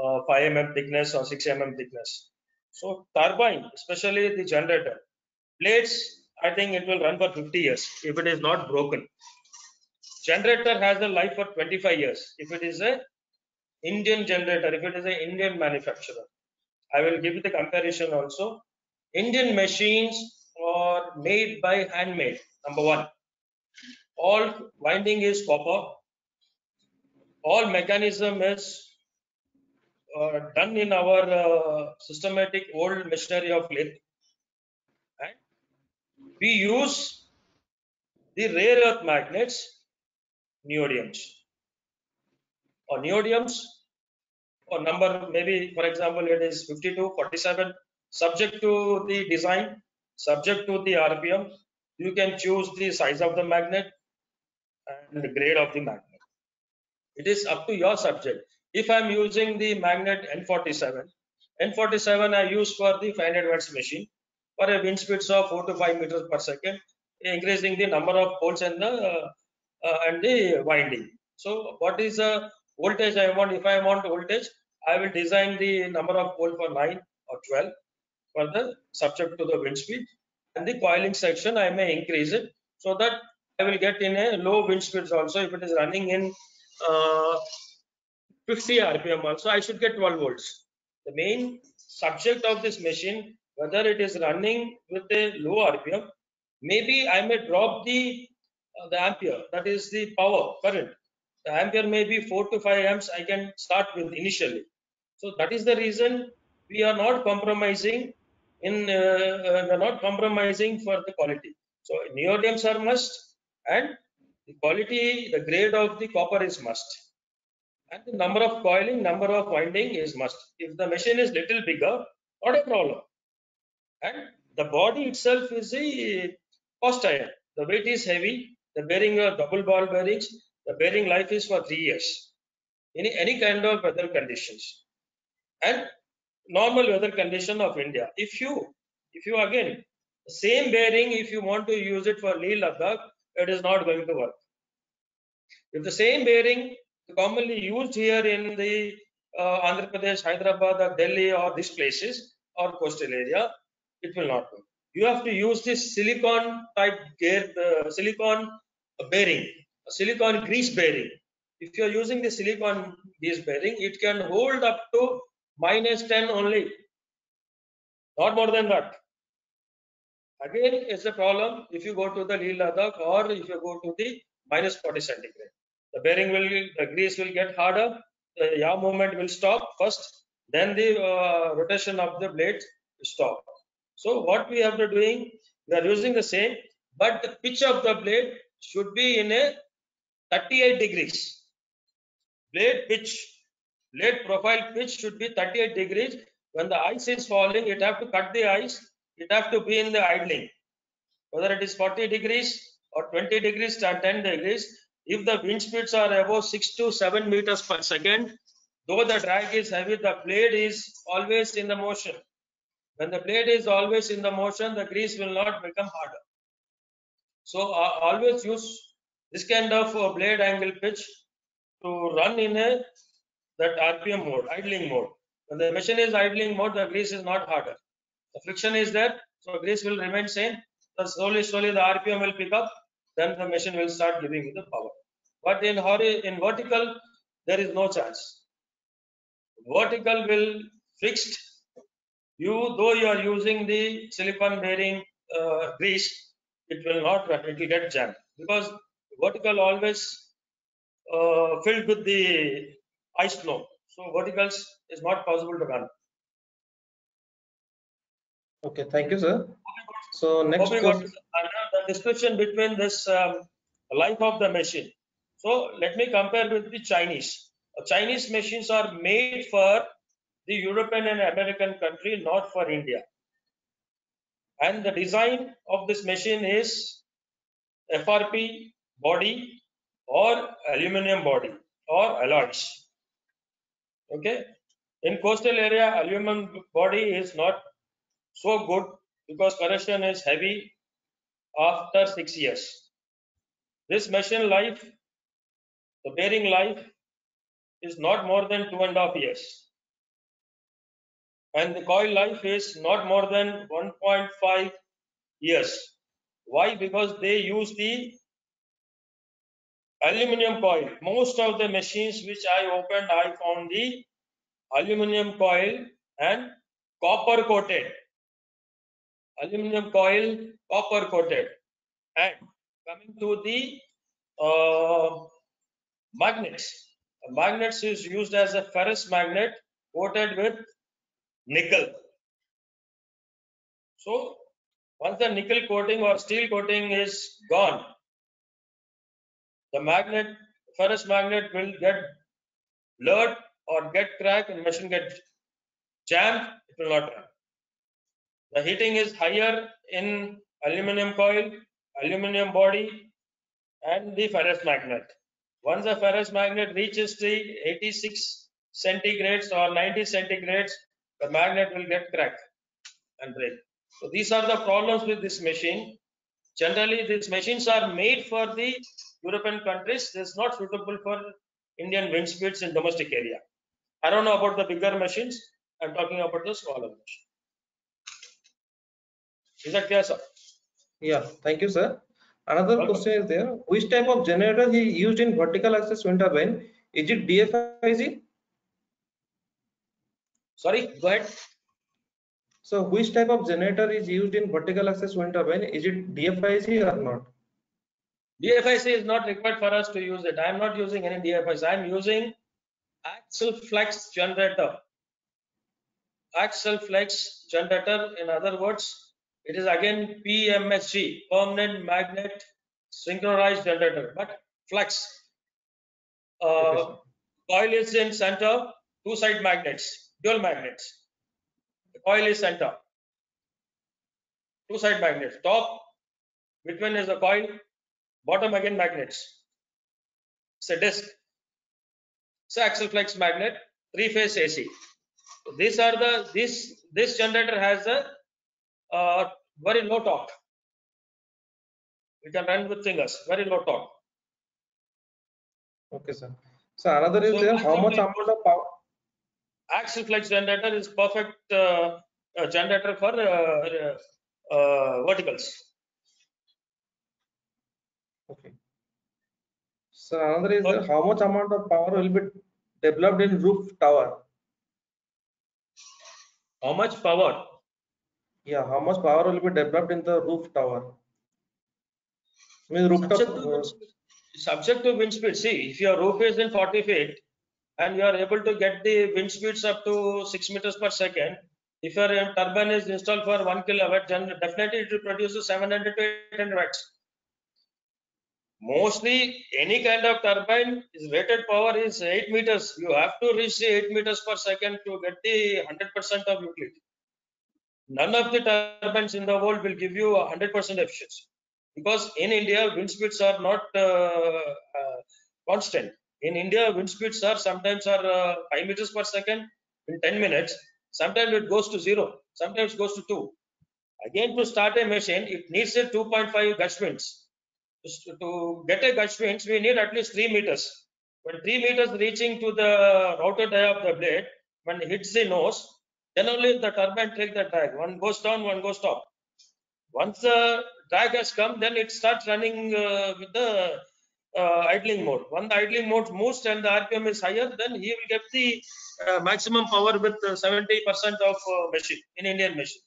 S2: uh, 5 mm thickness or 6 mm thickness so turbine especially the generator blades i think it will run for 50 years if it is not broken generator has a life for 25 years if it is a indian generator if it is an indian manufacturer i will give you the comparison also Indian machines are made by handmade. Number one, all winding is copper. All mechanism is uh, done in our uh, systematic old machinery of lathe. We use the rare earth magnets, neodymiums, or neodymiums, or number maybe for example it is 52, 47 subject to the design, subject to the RPM, you can choose the size of the magnet and the grade of the magnet. It is up to your subject. If I'm using the magnet N47, N47 I use for the 500 watts machine for a wind speeds of 4 to 5 meters per second, increasing the number of poles and the uh, and the winding. So what is the voltage I want? If I want voltage, I will design the number of pole for 9 or 12 for the subject to the wind speed and the coiling section I may increase it so that I will get in a low wind speeds also if it is running in uh, 50 rpm also I should get 12 volts. The main subject of this machine whether it is running with a low rpm maybe I may drop the uh, the ampere that is the power current the ampere may be 4 to 5 amps I can start with initially so that is the reason we are not compromising in uh, uh, not compromising for the quality. So neodymiums are must and the quality, the grade of the copper is must. And the number of coiling, number of winding is must. If the machine is little bigger, not a problem. And the body itself is a iron. The weight is heavy. The bearing are double ball bearings. The bearing life is for three years. In any kind of weather conditions. And normal weather condition of India. If you, if you again, same bearing, if you want to use it for Leh Ladakh, it is not going to work. If the same bearing commonly used here in the uh, Andhra Pradesh, Hyderabad, or Delhi, or these places or coastal area, it will not work. You have to use this silicon type gear, the silicon bearing, a silicon grease bearing. If you are using the silicon grease bearing, it can hold up to minus 10 only, not more than that. Again, it's a problem if you go to the Leh Ladakh or if you go to the minus 40 centigrade. the bearing will, the grease will get harder, the yaw movement will stop first, then the uh, rotation of the blade will stop. So what we have to doing, we are using the same, but the pitch of the blade should be in a 38 degrees. Blade pitch, blade profile pitch should be 38 degrees. When the ice is falling, it have to cut the ice, it have to be in the idling. Whether it is 40 degrees or 20 degrees or 10 degrees, if the wind speeds are above 6 to 7 meters per second, though the drag is heavy, the blade is always in the motion. When the blade is always in the motion, the grease will not become harder. So uh, always use this kind of uh, blade angle pitch to run in a that RPM mode, idling mode. When the machine is idling mode, the grease is not harder. The friction is there, so grease will remain same. So slowly, slowly the RPM will pick up, then the machine will start giving you the power. But in hori- in vertical, there is no chance. Vertical will fixed. You though you are using the silicon bearing uh, grease, it will not run. It will get jammed because vertical always uh, filled with the ice flow. So verticals is not possible to run.
S1: Okay, thank you, sir. So next
S2: Hope you got
S1: question.
S2: the description between this um, life of the machine. So let me compare with the Chinese. Uh, Chinese machines are made for the European and American country, not for India. And the design of this machine is FRP body or aluminum body or alloys. Okay. In coastal area, aluminum body is not so good because corrosion is heavy after six years. This machine life, the bearing life is not more than two and a half years. And the coil life is not more than 1.5 years. Why? Because they use the aluminum coil. Most of the machines which I opened, I found the aluminum coil and copper coated aluminum coil copper coated and coming to the uh, magnets magnets is used as a ferrous magnet coated with nickel so once the nickel coating or steel coating is gone the magnet ferrous magnet will get blurred or get cracked and machine get jammed it will not run the heating is higher in aluminum coil, aluminum body, and the ferrous magnet. Once the ferrous magnet reaches the 86 centigrades or 90 centigrades, the magnet will get cracked and break. So these are the problems with this machine. Generally, these machines are made for the European countries. This is not suitable for Indian wind speeds in domestic area. I don't know about the bigger machines. I'm talking about the smaller machine. Is that clear, sir?
S1: Yeah, thank you, sir. Another
S2: Welcome.
S1: question is there. Which type of generator he used in vertical axis wind turbine? Is it DFIG?
S2: Sorry, go ahead.
S1: So which type of generator is used in vertical axis wind turbine? Is it DFIG or not?
S2: DFIG is not required for us to use it. I am not using any DFIG. I am using axial flux generator. Axial flux generator, in other words, it is again PMSG, permanent magnet synchronized generator, but flex. Uh,
S1: sir.
S2: coil is in center, two side magnets, dual magnets. The coil is center. Two side magnets, top, between is the coil, bottom again magnets. It's a disc. It's a axial flux magnet, three phase AC. These are the, this, this generator has a uh, very low torque. We can run with fingers, very low torque.
S1: Okay, sir. So another is
S2: So
S1: there. How much amount of power?
S2: Axial flux generator is perfect uh, uh, generator for uh, uh, verticals.
S1: Okay. So another is there. How much amount of power will be developed in roof tower?
S2: How much power?
S1: Yeah, how much power will be developed in the roof tower? I mean rooftop.
S2: Subject to wind speed. subject to wind speed. See, if your roof is in 40 feet and you are able to get the wind speeds up to 6 meters per second, if your uh, turbine is installed for 1 kilowatt, then definitely it will produce 700 to 800 watts. Mostly any kind of turbine is rated power is 8 meters. You have to reach the 8 meters per second to get the 100% of utility. None of the turbines in the world will give you 100% efficiency because in India wind speeds are not uh, uh, constant. In India wind speeds are sometimes are uh, 5 meters per second in 10 minutes. Sometimes it goes to zero. Sometimes goes to two. Again to start a machine it needs a 2.5 gush winds. To- get a gush winds we need at least 3 meters. When 3 meters reaching to the router die of the blade when it hits the nose then only the turbine take the drag. One goes down, one goes top. Once the drag has come, then it starts running uh, with the idling mode. When the idling mode moves and the RPM is higher, then he will get the uh, maximum power with uh, 70% of uh, machine in Indian machine.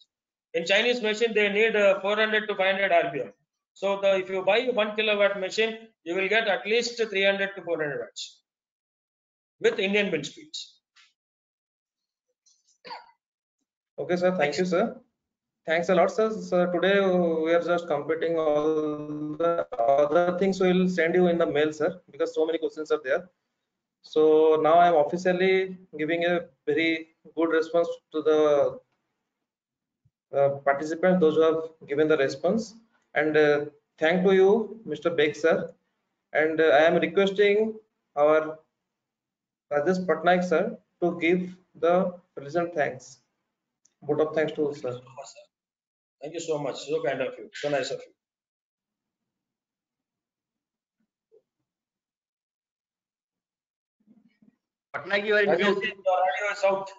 S2: In Chinese machine, they need uh, 400 to 500 RPM. So the, if you buy one kilowatt machine, you will get at least 300 to 400 watts with Indian wind speeds.
S1: Okay, sir. Thank you, sir. Thanks a lot, sir. So today we are just completing all the other things. We will send you in the mail, sir, because so many questions are there. So now I am officially giving a very good response to the uh, participants, those who have given the response. And uh, thank to you, Mr. Baig, sir. And uh, I am requesting our Rajesh Patnaik, sir, to give the present thanks. Vote of thanks to sir.
S2: Thank you so much. So kind of you. So nice of you.
S4: Patnaik, you are in
S2: Rajesh,
S4: mute.
S2: Your audio is out.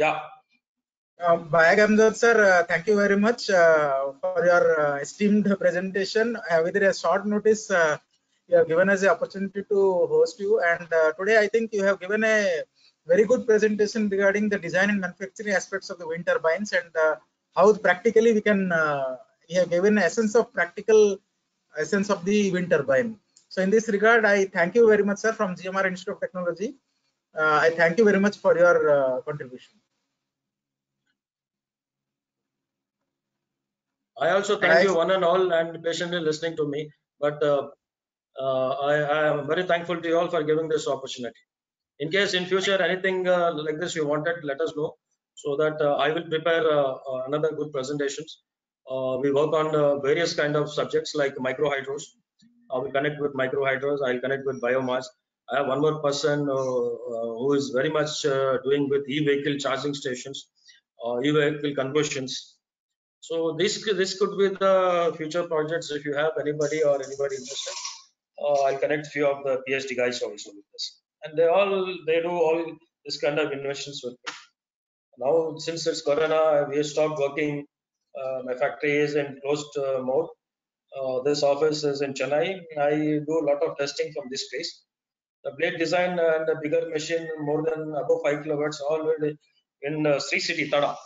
S2: Yeah.
S3: Uh, Baig Amjad sir, uh, thank you very much uh, for your uh, esteemed presentation. Uh, with a short notice, uh, you have given us the opportunity to host you. And uh, today, I think you have given a very good presentation regarding the design and manufacturing aspects of the wind turbines and uh, how practically we can. Uh, you have given essence of practical essence of the wind turbine. So in this regard, I thank you very much, sir, from GMR Institute of Technology. Uh, I thank you very much for your uh, contribution.
S2: I also thank
S3: I-
S2: you one and all and patiently listening to me. But uh, uh, I, I am very thankful to you all for giving this opportunity. In case in future anything uh, like this you wanted, let us know so that uh, I will prepare uh, another good presentations. We work on various kind of subjects like micro hydros. I will connect with micro hydros. I'll connect with biomass. I have one more person uh, uh, who is very much uh, doing with e-vehicle charging stations, e-vehicle conversions. So this this could be the future projects. If you have anybody or anybody interested, I'll connect few of the PhD guys also with this. And they all they do all this kind of innovations with me. Now since it's Corona, we stopped working. Uh, my factory is in closed uh, mode. Uh, this office is in Chennai. I do a lot of testing from this place. The blade design and the bigger machine, more than above five kilowatts, already in uh, Sri City, Tada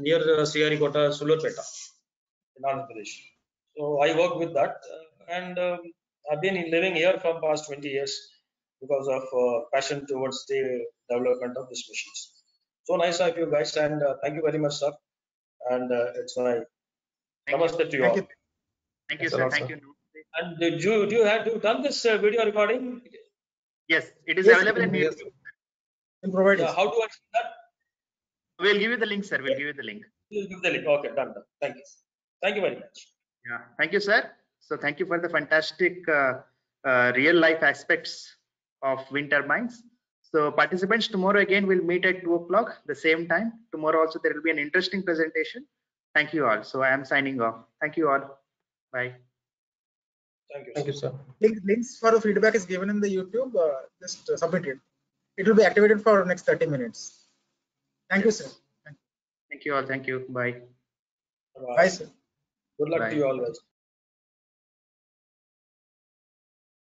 S2: near uh, Sriharikota, Sullurpeta in Andhra Pradesh. So I work with that and um, I've been living here for past 20 years because of uh, passion towards the development of these machines. So nice of you guys and uh, thank you very much, sir. And uh, it's my
S4: Thank you.
S2: to you
S3: Thank
S2: all.
S3: you.
S4: Thank you, sir.
S1: lot,
S4: Thank
S1: sir.
S4: you.
S2: And did you, do you have to done this uh, video recording?
S4: Yes, it is
S3: Yes,
S4: available in
S1: yes.
S4: YouTube.
S3: We'll provide
S2: Yeah,
S3: it.
S2: how do I see that?
S4: We'll give you the link, sir. We'll give you the link.
S2: You give the link. Okay, done, done. Thank you. Thank you very much.
S4: Yeah, thank you, sir. So thank you for the fantastic uh, uh, real life aspects of wind turbines. So participants, tomorrow again we'll meet at two o'clock, the same time. Tomorrow also there will be an interesting presentation. Thank you all. So I am signing off. Thank you all. Bye.
S2: Thank you.
S1: Thank you, sir.
S3: Link, links for the feedback is given in the YouTube. Uh, just uh, submit it. It will be activated for next 30 minutes. Thank you, sir.
S4: Thank you all. Thank you. Bye.
S2: Bye.
S3: Bye, sir.
S2: Good luck
S4: Bye.
S2: to you all guys.